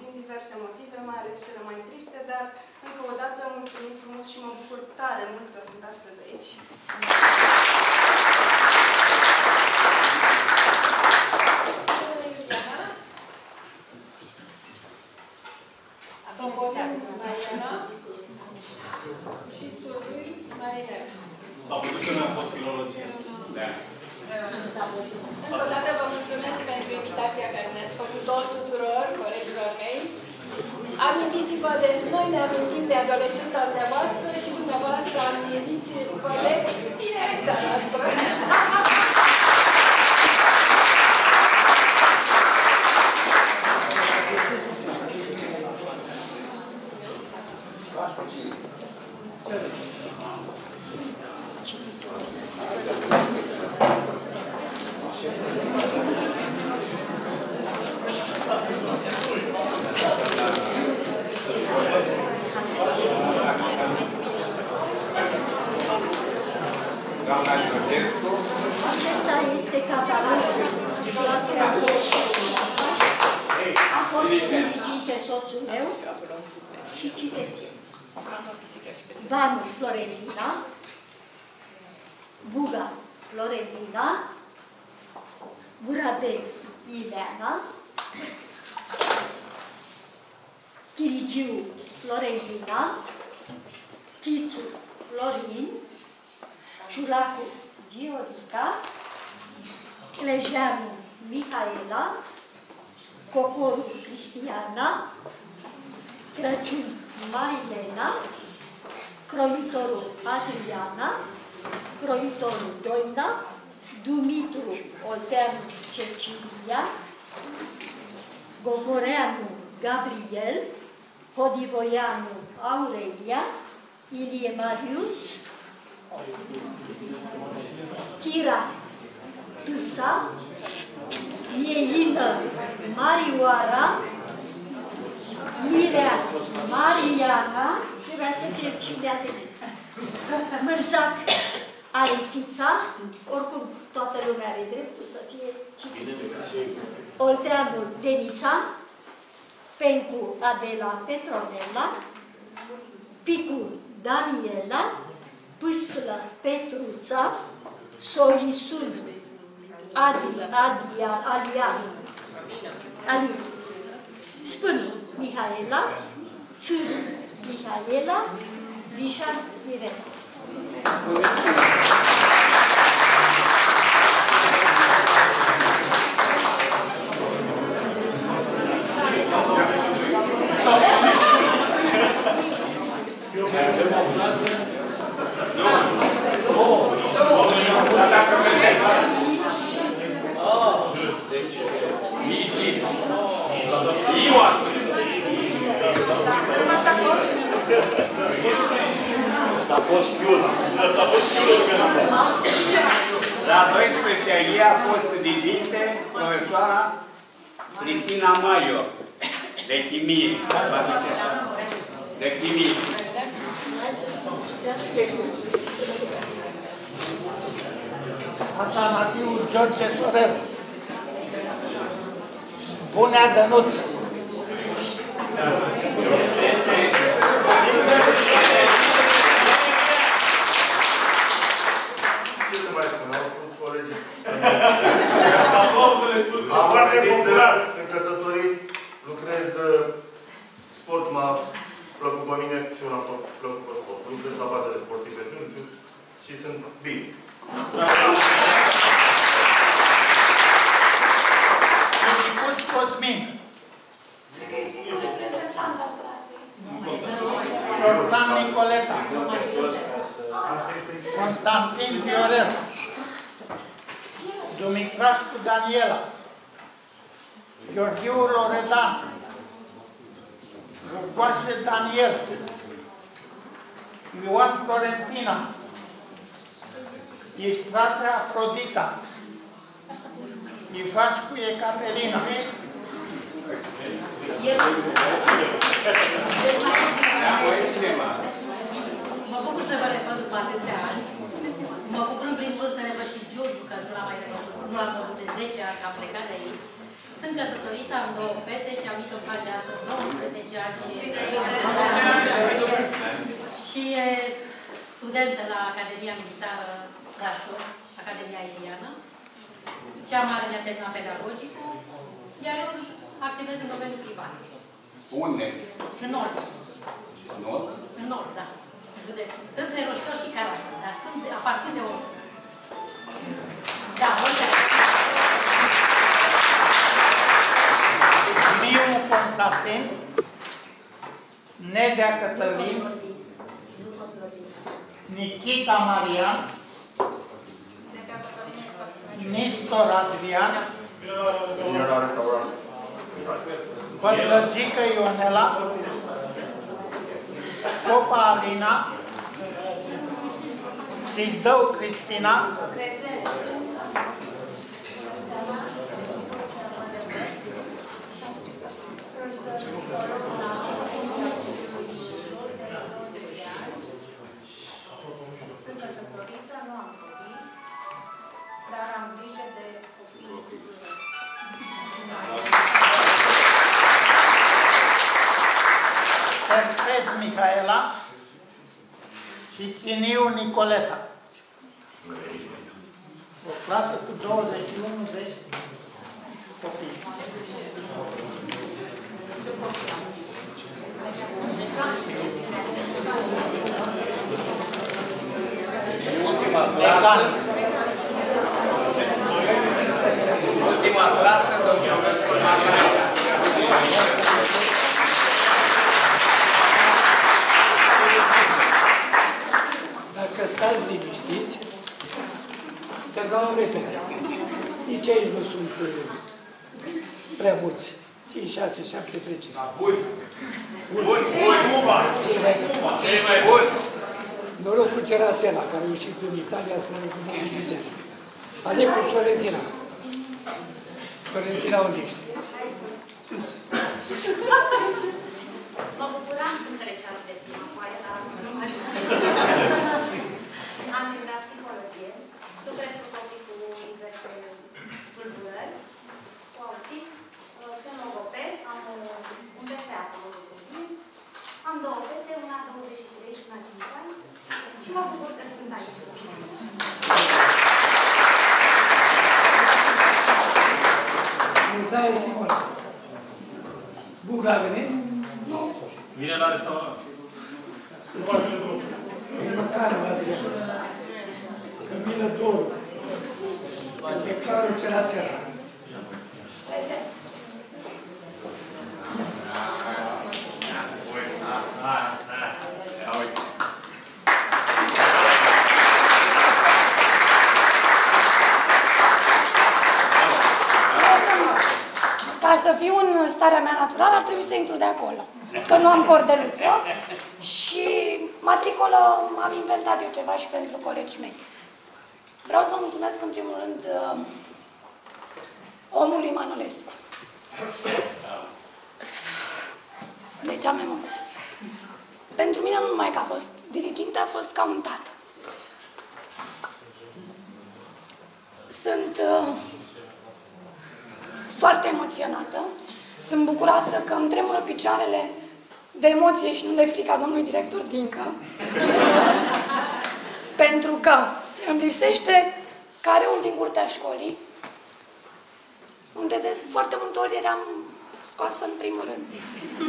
din diverse motive, mai ales cele mai triste, dar încă o dată mulțumim frumos și mă bucur tare mult că sunt astăzi aici. Adela Petronella, Picu Daniela, Pâslă Petruța, Sorisul Adil, Adia, Alian, Ali, Spân Mihaela, Țâr Mihaela, Vișan Mirela. George Sorer. Bunea Dănuț. Ce să mai spun? Au spus colegii. Am Am o foarte fetiță, popular. sunt căsătorit, lucrez uh, sport, m-a plăcut pe mine și una m-a plăcut pe sport. Lucrez la bazele sportive Giurgiu și sunt bine. Nicuț Cosmin. Cred că e singurul reprezentant al clasei. Roxan Nicoleta. Constantin Viorel. Dumitrașcu Daniela. Gheorghiu Loredan. Rugoașe Daniel. Ioan Florentina. Istrate Afrodita. Ivașcu Ecaterina. Mă bucur să vă revăd după atâția ani. Mă bucur în primul rând să revăd și Giurgiu, că nu l-am mai revăzut, nu l-am văzut de 10 ani, că am plecat de aici. Sunt căsătorită, am două fete, cea mică îmi face astăzi 19 ani și, și e studentă la Academia Militară Brașov, Academia Iliană. Cea mare mi-a terminat pedagogicul, iar eu activez în domeniul privat. Unde? În Nord. Nu? În Nord, da. În județ. Între Roșior și Caracal, dar sunt, aparțin de o... Da, mulțumesc. Miu Constantin. Nedea Cătălin, Nikita Marian, Nistor Adrian, Pătlăgică Ionela, Popa Alina, Sidău Cristina, Sunt căsătorită, nu am copii, dar am grijă de copii. Terpez Mihaela și Ținiu Nicoleta. O clasă cu 21 de copii. Ultima clasă. Ultima clasă, domnul Margareta. Dacă stați liniștiți, te dau repede. Nici aici nu sunt uh, prea mulți. 5, 6, 7 precis. Bun. Bun. Bun, bun, Cuba. Cei mai, Cei mai buni. Noroc cu Cerasela, care a ieșit în Italia să mobilizeze. Ale cu Florentina. Florentina Undiști. Mă bucuram când treceați de prima foaie, dar nu mă Am terminat psihologie, lucrez cu copii cu diverse tulburări, cu autism, sunt logoped, am un BFA cu copii, am două fete, una 23 și una 5 ani și mă bucur că sunt aici. Muzaie Simona. Buga a venit? Vine la restaurant. E măcar la zi. Cămilă Doru. Pe Claru Cerasela. Prezent. Ia uite. Ca să, ca să fiu în starea mea naturală, ar trebui să intru de acolo. Că nu am cordeluță. Și matricolă am inventat eu ceva și pentru colegii mei. Vreau să mulțumesc în primul rând uh, omului Manolescu. Deci am emoții. Pentru mine nu numai că a fost diriginte, a fost ca un tată. Sunt uh, foarte emoționată. Sunt bucuroasă că îmi tremură picioarele de emoție și nu de frica domnului director Dincă. Pentru că îmi lipsește careul din curtea școlii, unde de foarte multe ori eram scoasă în primul rând.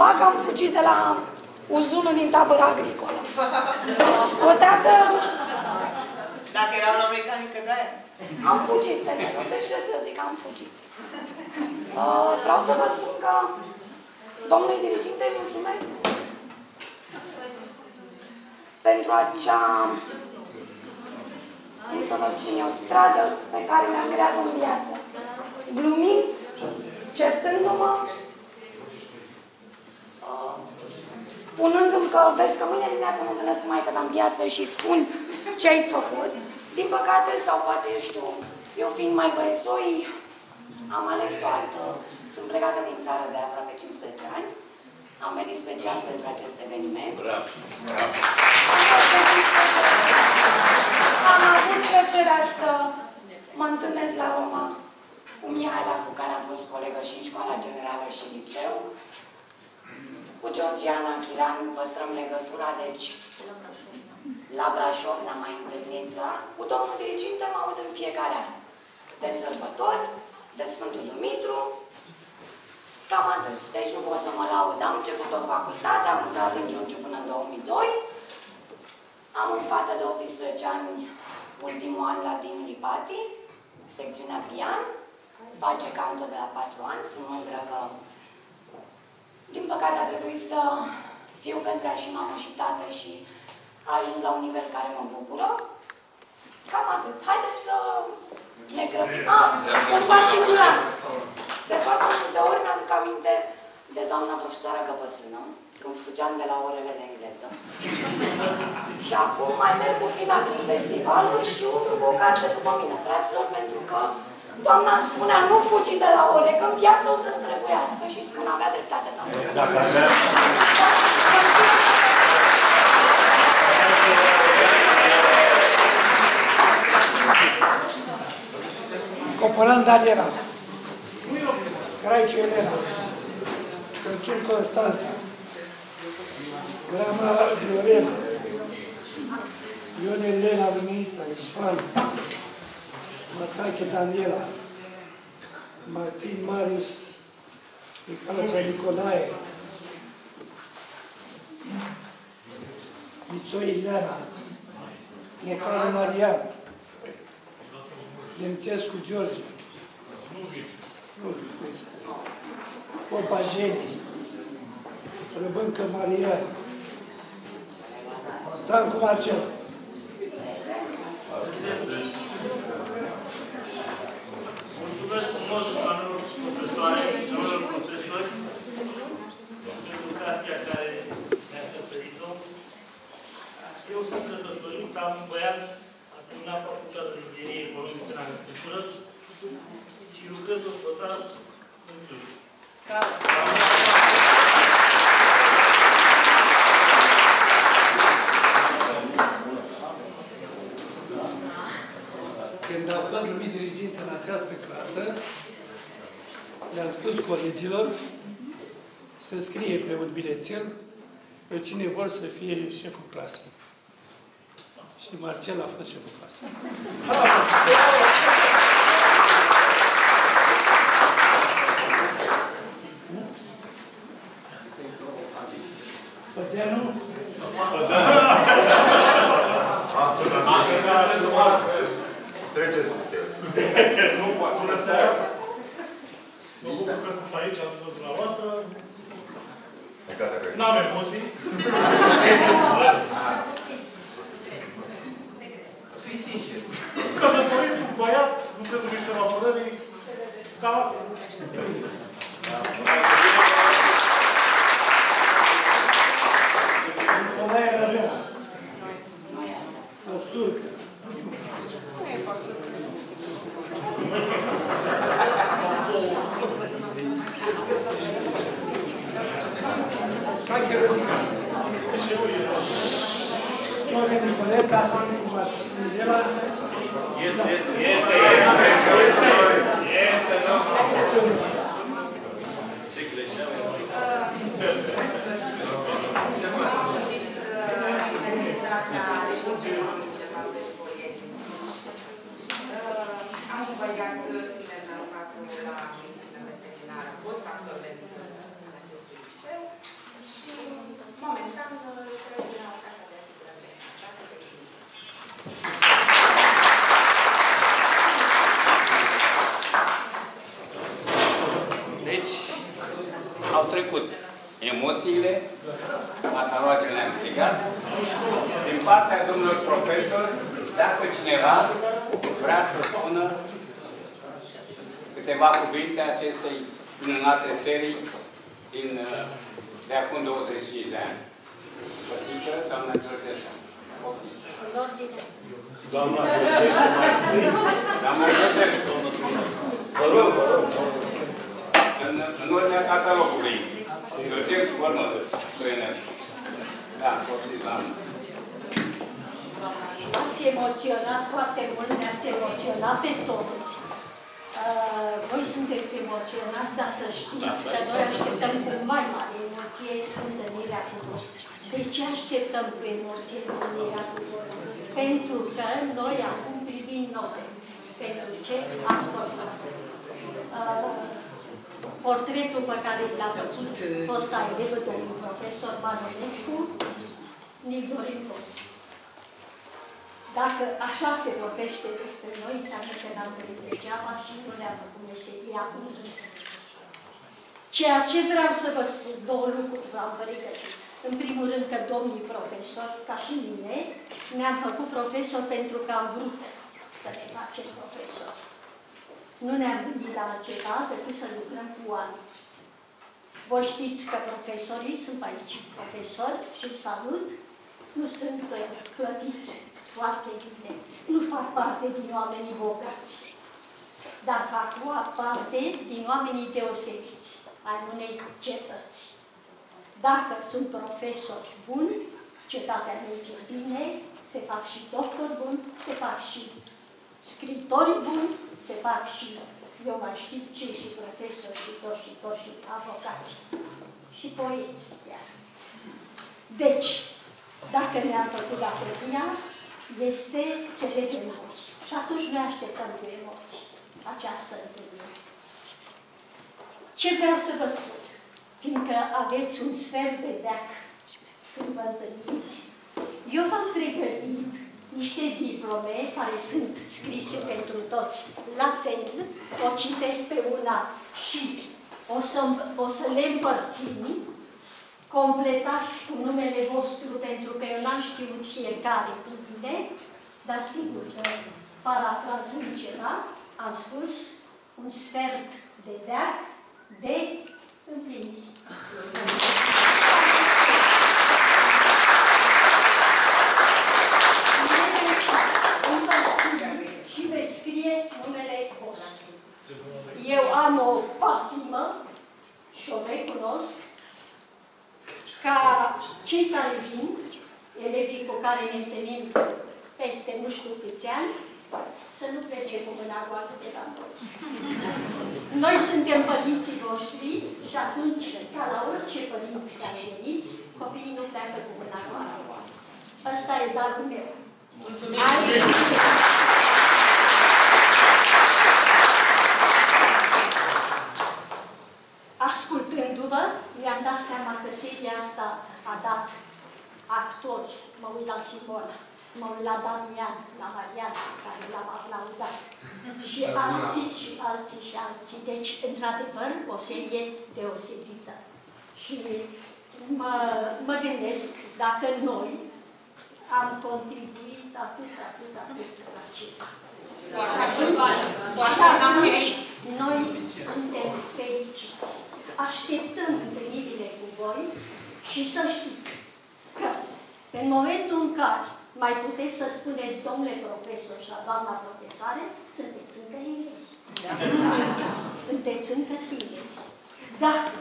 Ba că am fugit de la uzunul din tabăra agricolă. Odată Dacă eram la mecanică de aia. am fugit, fetelor, deci ce să zic, am fugit. Uh, vreau să vă spun că domnului diriginte îi mulțumesc pentru acea, cum să vă spun eu, stradă pe care mi-am creat în viață. Glumind, certându-mă, uh, spunându-mi că vezi că mâine dimineață mă întâlnesc cu maică în piață și spun ce ai făcut. Din păcate, sau poate, eu știu, eu fiind mai băiețoi, am ales o altă, sunt plecată din țară de aproape 15 ani, am venit special pentru acest eveniment. Bravo. Bravo. Am avut plăcerea să mă întâlnesc la Roma cu Mihaela, cu care am fost colegă și în școala generală și liceu. Cu Georgiana Chiran păstrăm legătura, deci la Brașov ne-am mai întâlnit. Da? Cu domnul diriginte mă aud în fiecare an. De sărbători, de Sfântul Dumitru, cam atât. Deci nu pot să mă laud. Am început o facultate, am lucrat în Giurgiu până în 2002. Am o fată de 18 ani, ultimul an la din Lipati, secțiunea pian. Face canto de la 4 ani, sunt mândră că din păcate a trebuit să fiu pentru ea și mamă și tată și a ajuns la un nivel care mă bucură. Cam atât. Haideți să ne grăbim. Ah, în particular. De foarte multe ori mi-aduc aminte de doamna profesoară Căpățână, când fugeam de la orele de engleză. și acum mai merg cu fina prin festivalul și umblu cu o carte după mine, fraților, pentru că doamna îmi spunea, nu fugi de la ore, că în piață o să-ți trebuiască. Și spun, avea dreptate, doamna. Dacă avea... Copolan Daniela, Craiciu Elena, Crăciun Constanța, Grama Viorel, Ion Elena Luminița, Isfan, Matache Daniela, Martin Marius, Micalcea Nicolae, Mițoi Ileana, Mocanu Marian, Nemțescu George, nu, Popa Jeni, Răbâncă Marian, Stancu Marcel. Mulțumesc frumos, doamnelor profesoare, domnilor profesori, pentru educația care mi-ați oferit-o. Eu sunt căsătorit, am un băiat, am terminat facultatea de inginerie economică în agricultură și lucrez ospătar în Cluj. Când au fost numit diriginte în această clasă, le-am spus colegilor să scrie pe un bilețel pe cine vor să fie șeful clasei. Și Marcel a fost șeful clasei. Pădeanu? Treceți peste el. Nu poate. Bună seara! Mă bucur că sunt aici alături de dumneavoastră. N-am emoții. Fii sincer. Căsătorit cu băiat, lucrez în Ministerul Apărării, ca... Nicolae Dacă așa se vorbește despre noi, înseamnă că n-am venit degeaba și nu ne-am făcut meseria cu vis. Ceea ce vreau să vă spun, două lucruri v-am pregătit. În primul rând că domnii profesori, ca și mine, ne-am făcut profesori pentru că am vrut să ne facem profesori. Nu ne-am gândit la altceva decât să lucrăm cu oameni. Voi știți că profesorii, sunt aici profesori și salut, nu sunt plătiți foarte bine. Nu fac parte din oamenii bogați, dar fac parte din oamenii deosebiți ai unei cetăți. Dacă sunt profesori buni, cetatea merge bine, se fac și doctori buni, se fac și scritori buni, se fac și, eu mai știu ce, și profesori, și toți, și toți, și avocați, și poeți chiar. Deci, dacă ne-am făcut datoria, este să vedem Și atunci noi așteptăm cu emoții această întâlnire. Ce vreau să vă spun? Fiindcă aveți un sfert de veac când vă întâlniți, eu v-am pregătit niște diplome care sunt scrise pentru toți. La fel, o citesc pe una și o să, o să le împărțim, completați cu numele vostru, pentru că eu n-am știut fiecare cu bine, dar sigur că parafrazând ceva, am spus un sfert de deac de împlinit. și veți scrie numele vostru. Eu am o patimă și o recunosc ca cei care vin, elevii cu care ne întâlnim peste nu știu câți ani, să nu plece cu mâna goală de la noi. Noi suntem părinții voștri și atunci, ca la orice părinți care veniți, copiii nu pleacă cu mâna goală. Ăsta e darul meu. Ascultându-vă, mi-am dat seama că seria asta a dat actori, mă uit la Simona, mă uit la Damian, la Mariana, care l-am aplaudat, și alții, și alții, și alții. Deci, într-adevăr, o serie deosebită. Și mă, mă gândesc dacă noi am contribuit atât, atât, atât la ceva. Și atunci, noi suntem fericiți. Așteptăm întâlnirile cu voi și să știți că în momentul în care mai puteți să spuneți, domnule profesor sau doamna profesoare, sunteți încă elevi. Da. Sunteți încă tineri. Dacă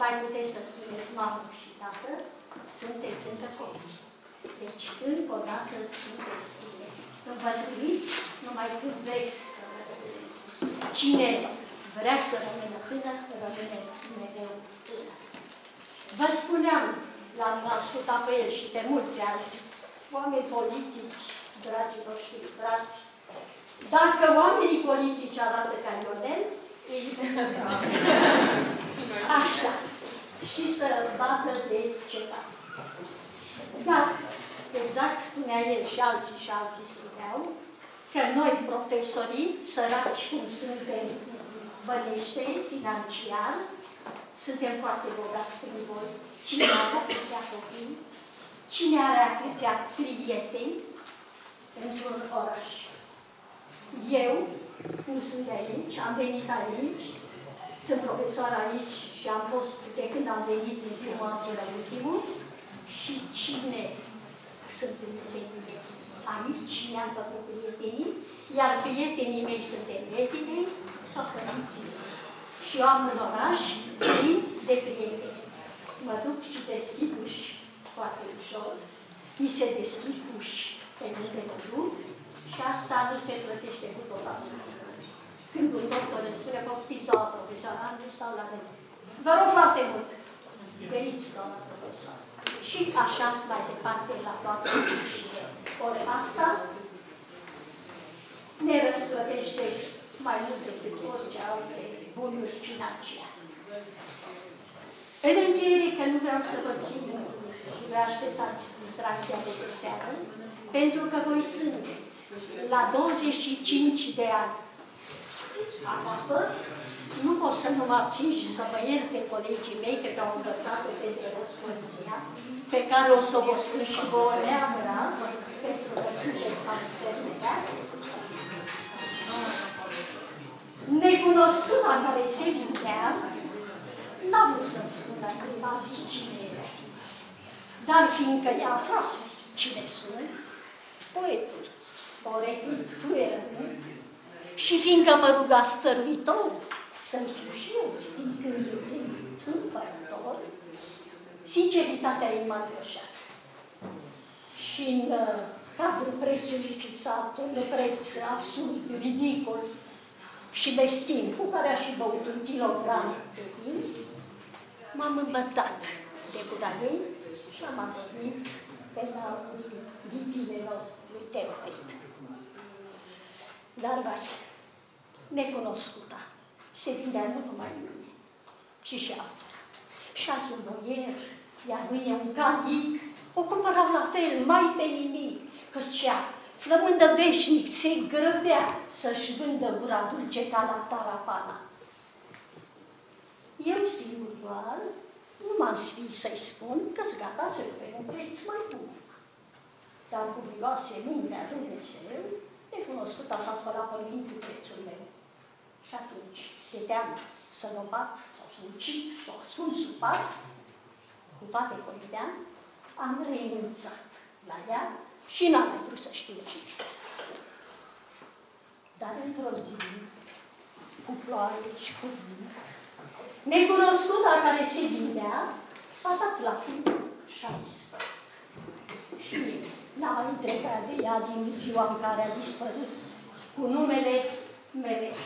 mai puteți să spuneți mamă și tată, sunteți încă copii. Deci, încă o dată, sunteți tineri. Împătrâniți numai când vreți să împătrâniți. Cine vrea să rămână tânăr, rămâne mereu tânăr. Vă spuneam, l-am ascultat pe el și pe mulți alții, oameni politici, dragii noștri frați, dacă oamenii politici arată ca Ionel, ei Așa. Și să bată de cetate. Dar, exact spunea el și alții și alții spuneau, că noi, profesorii, săraci cum suntem bănește, financiar, suntem foarte bogați prin voi. Cine are atâția copii? Cine are atâția prieteni într-un oraș? Eu nu sunt de aici, am venit aici, sunt profesor aici și am fost de când am venit din primul an la ultimul și cine sunt prietenii mei? Aici mi-am făcut prietenii, iar prietenii mei sunt elevii mei sau părinții mei. Și eu am în oraș plin de prieteni. Mă duc și deschid uși foarte ușor. Mi se deschid uși pe lângă grup și asta nu se plătește cu tot Când un doctor îmi spune, poftiți, doamna profesoară, nu stau la rând. Vă rog foarte mult, veniți, doamna profesoară. Și așa mai departe la toate ușile. Ori asta ne răsplătește mai mult decât orice alte bunuri financiare. În încheiere, că nu vreau să vă țin și vă așteptați distracția de pe seară, pentru că voi sunteți la 25 de ani. Aproape, nu pot să nu mă abțin și să mă ierte colegii mei, că au învățat pentru răspundția, pe care o să vă spun și vouă neapărat, pentru că sunteți atmosferă de Necunoscuta care se vindea, n-a vrut să spună că m-a zis cine era. Dar fiindcă ea aflase cine sunt, poetul, poetul fueră, și fiindcă mă ruga stăruitor să-mi fiu și eu din când în când împărător, sinceritatea ei m-a îngroșat. Și în uh, cadrul prețului fixat, un preț absurd, ridicol și meschin, cu care aș și băut un kilogram de vin, m-am îmbătat de gura ei și am adormit pe la vitilelor lui Teocrit. Dar, vai, necunoscuta, se vindea nu numai mine, ci și altora. Și azi un boier, iar mâine un calic, o cumpărau la fel, mai pe nimic, că cea, flămândă veșnic, se grăbea să-și vândă gura dulce ca la tarapana. Eu singur doar nu m-am sfint să-i spun că-s gata să-i ofer un preț mai bun. Dar cu miloase mintea Dumnezeu, necunoscuta s-a spălat pământul prețul meu. Și atunci, de teamă să nu bat sau să ucid, să o ascund sub pat, cu toate colibea, am renunțat la ea și n-am mai vrut să știu cine. Dar într-o zi, cu ploaie și cu vânt, necunoscuta care se vindea, s-a dat la fund și a dispărut. Și n-a mai întrebat de ea din ziua în care a dispărut, cu numele mereu.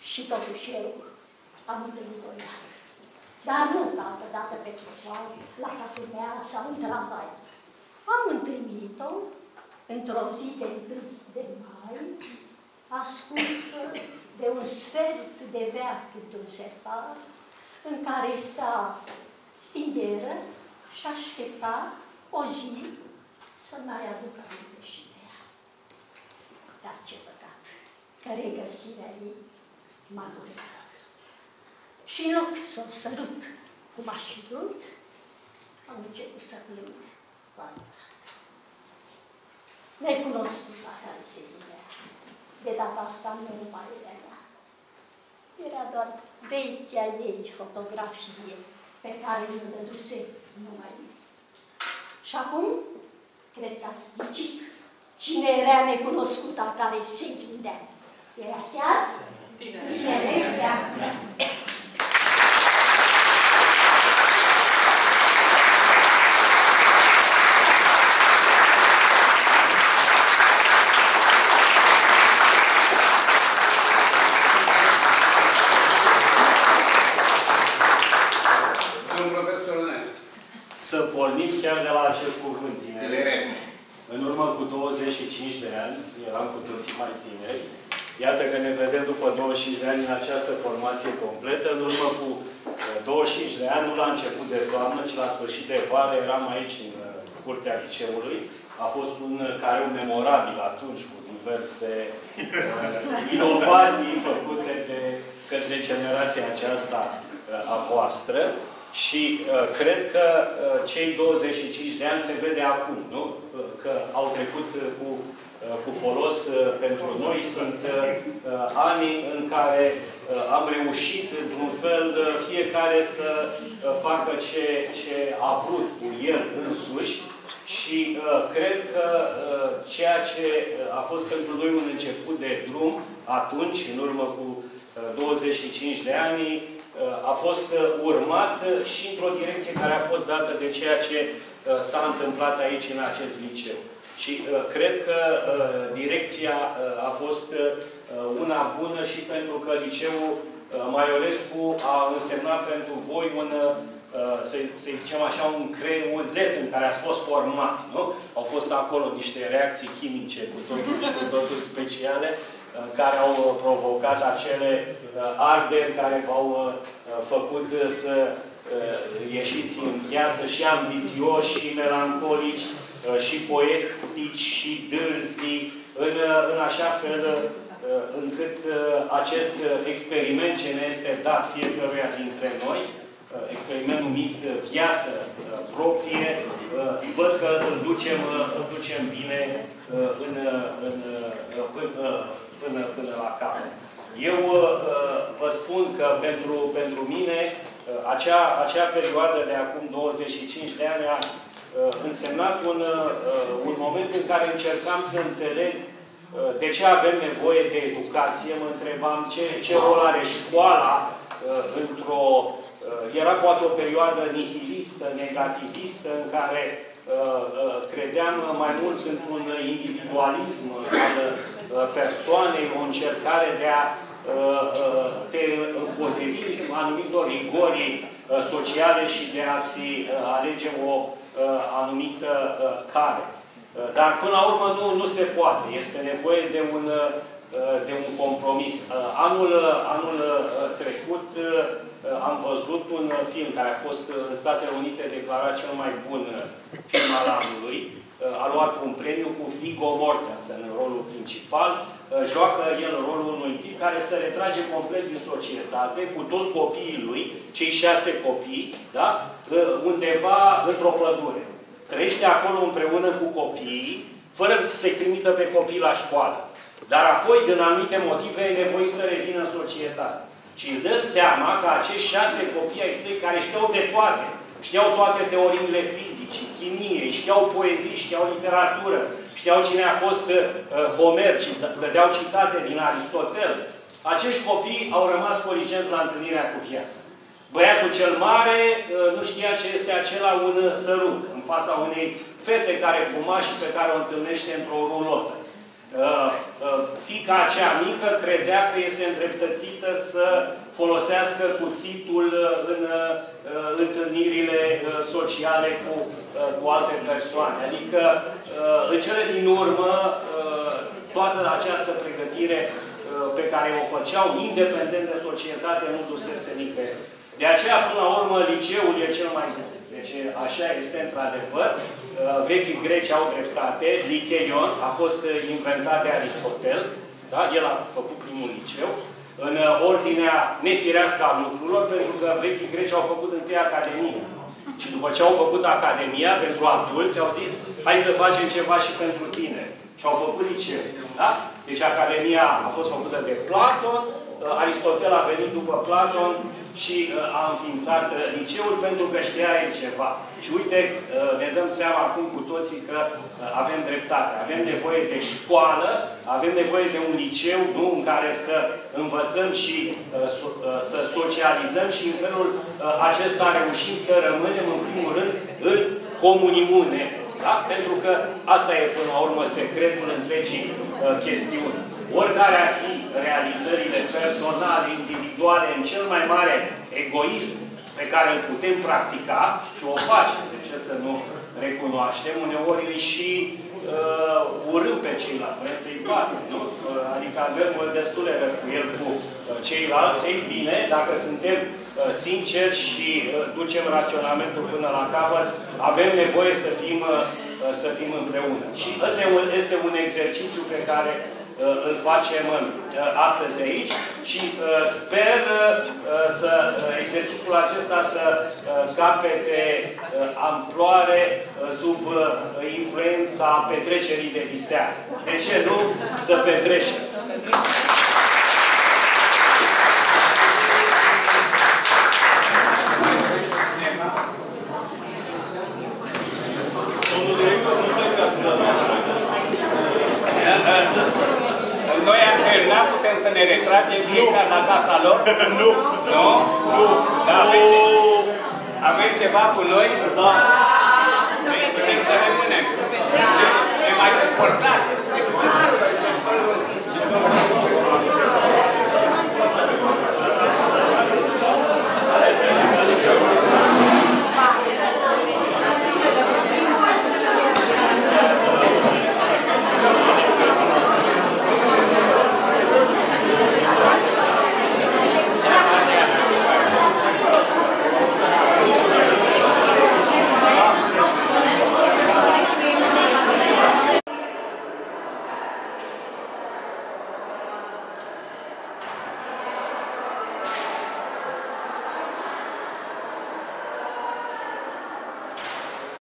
Și totuși eu am întâlnit-o iar. Dar nu ca altă dată pe trotuar, la cafenea sau în tramvai. Am întâlnit-o într-o zi de 1 de mai, ascunsă de un sfert de veac într-un sertar, în care sta stingheră și aștepta o zi să mai aducă aminte și de ea. Dar ce păcat, că regăsirea ei m-a durestat. Și în loc să o sărut cum aș fi vrut, am început să plâng cu adevărat. Necunoscut la care se vivea. De data asta nu mai era ea. Era doar vechea ei fotografie pe care mi-o dăduse numai Și acum, cred că ați ghicit cine era necunoscuta care se vindea. Era chiar tinerețea. Domnul profesor Onescu. Să pornim chiar de la acest cuvânt tineret. Tineret. În urmă cu 25 de ani, eram cu toții mai tineri, Iată că ne vedem după 25 de ani în această formație completă. În urmă cu uh, 25 de ani, nu la început de toamnă, ci la sfârșit de vară, eram aici în uh, curtea liceului. A fost un uh, careu memorabil atunci, cu diverse uh, inovații făcute de către generația aceasta uh, a voastră. Și uh, cred că uh, cei 25 de ani se vede acum, nu? Uh, că au trecut uh, cu Uh, cu folos uh, pentru noi. Sunt uh, ani în care am reușit, într-un fel, fiecare să facă ce, ce a vrut cu el însuși și cred că ceea ce a fost pentru noi un început de drum atunci, în urmă cu 25 de ani, a fost urmat și într-o direcție care a fost dată de ceea ce s-a întâmplat aici în acest liceu. Și uh, cred că uh, direcția uh, a fost uh, una bună și pentru că liceul uh, Maiorescu a însemnat pentru voi un, uh, să, să zicem așa, un creier, un Z în care ați fost formați, nu? Au fost acolo niște reacții chimice cu totul și cu totul speciale uh, care au uh, provocat acele uh, arderi care v-au uh, făcut să uh, ieșiți în viață și ambițioși și melancolici Uh, și poetici și dârzi, în, uh, în așa fel încât acest experiment ce ne este dat fiecăruia dintre noi, experiment numit viață proprie, văd că îl ducem, îl ducem bine în, în, până, până, până la capăt. Eu vă spun că pentru, pentru mine acea, acea perioadă de acum 25 de ani a însemnat un, un moment în care încercam să înțeleg de ce avem nevoie de educație, mă întrebam ce, ce rol are școala într-o... Era poate o perioadă nihilistă, negativistă, în care credeam mai mult într-un individualism al persoanei, o încercare de a te împotrivi anumitor rigori sociale și de a-ți alege o anumită care. Dar până la urmă nu, nu se poate. Este nevoie de un, de un compromis. Anul, anul trecut am văzut un film care a fost în Statele Unite declarat cel mai bun film al anului. A luat un premiu cu Viggo Mortensen în rolul principal. Joacă el rolul unui tip care se retrage complet din societate cu toți copiii lui, cei șase copii, da? undeva într-o pădure. Trăiește acolo împreună cu copiii, fără să-i trimită pe copii la școală. Dar apoi, din anumite motive, e nevoie să revină în societate. Și îți dă seama că acești șase copii ai săi care știau de toate, știau toate teoriile fizicii, chimiei, știau poezii, știau literatură, știau cine a fost uh, Homer, și dădeau citate din Aristotel. Acești copii au rămas corigenți la întâlnirea cu viața. Băiatul cel mare uh, nu știa ce este acela un sărut în fața unei fete care fuma și pe care o întâlnește într-o rulotă. Uh, uh, fica acea mică credea că este îndreptățită să folosească cuțitul în întâlnirile sociale cu, cu alte persoane. Adică, în cele din urmă, toată această pregătire pe care o făceau, independent de societate, nu dusese nicăieri. De aceea, până la urmă, liceul e cel mai bun. Deci, așa este într-adevăr. Uh, vechii greci au dreptate. Licheion a fost uh, inventat de Aristotel. Da? El a făcut primul liceu. În uh, ordinea nefirească a lucrurilor, pentru că vechii greci au făcut întâi Academie. Și după ce au făcut Academia pentru adulți, au zis, hai să facem ceva și pentru tine. Și au făcut liceu. Da? Deci Academia a fost făcută de Platon, Aristotel a venit după Platon și uh, a înființat uh, liceul pentru că știa el ceva. Și uite, uh, ne dăm seama acum cu toții că avem dreptate. Avem nevoie de școală, avem nevoie de un liceu, nu, în care să învățăm și să socializăm și în felul acesta reușim să rămânem, în primul rând, în comuniune. Da? Pentru că asta e, până la urmă, secretul întregii chestiuni oricare ar fi realizările personale, individuale, în cel mai mare egoism pe care îl putem practica și o facem, de ce să nu recunoaștem, uneori îi și uh, urâm pe ceilalți, vrem să-i batem, nu? Uh, adică avem destule răfuieli cu uh, ceilalți, ei bine, dacă suntem uh, sinceri și uh, ducem raționamentul până la capăt, avem nevoie să fim, uh, să fim împreună. Și ăsta este un exercițiu pe care Uh, îl facem uh, astăzi aici și uh, sper să exercițiul acesta să capete amploare sub influența petrecerii de diseară. De ce nu să petrecem? ne retragem fiecare la casa lor? Nu. Nu? Nu. Dar aveți, aveți ceva cu noi? Da. Vrem să rămânem. Ne mai comportați.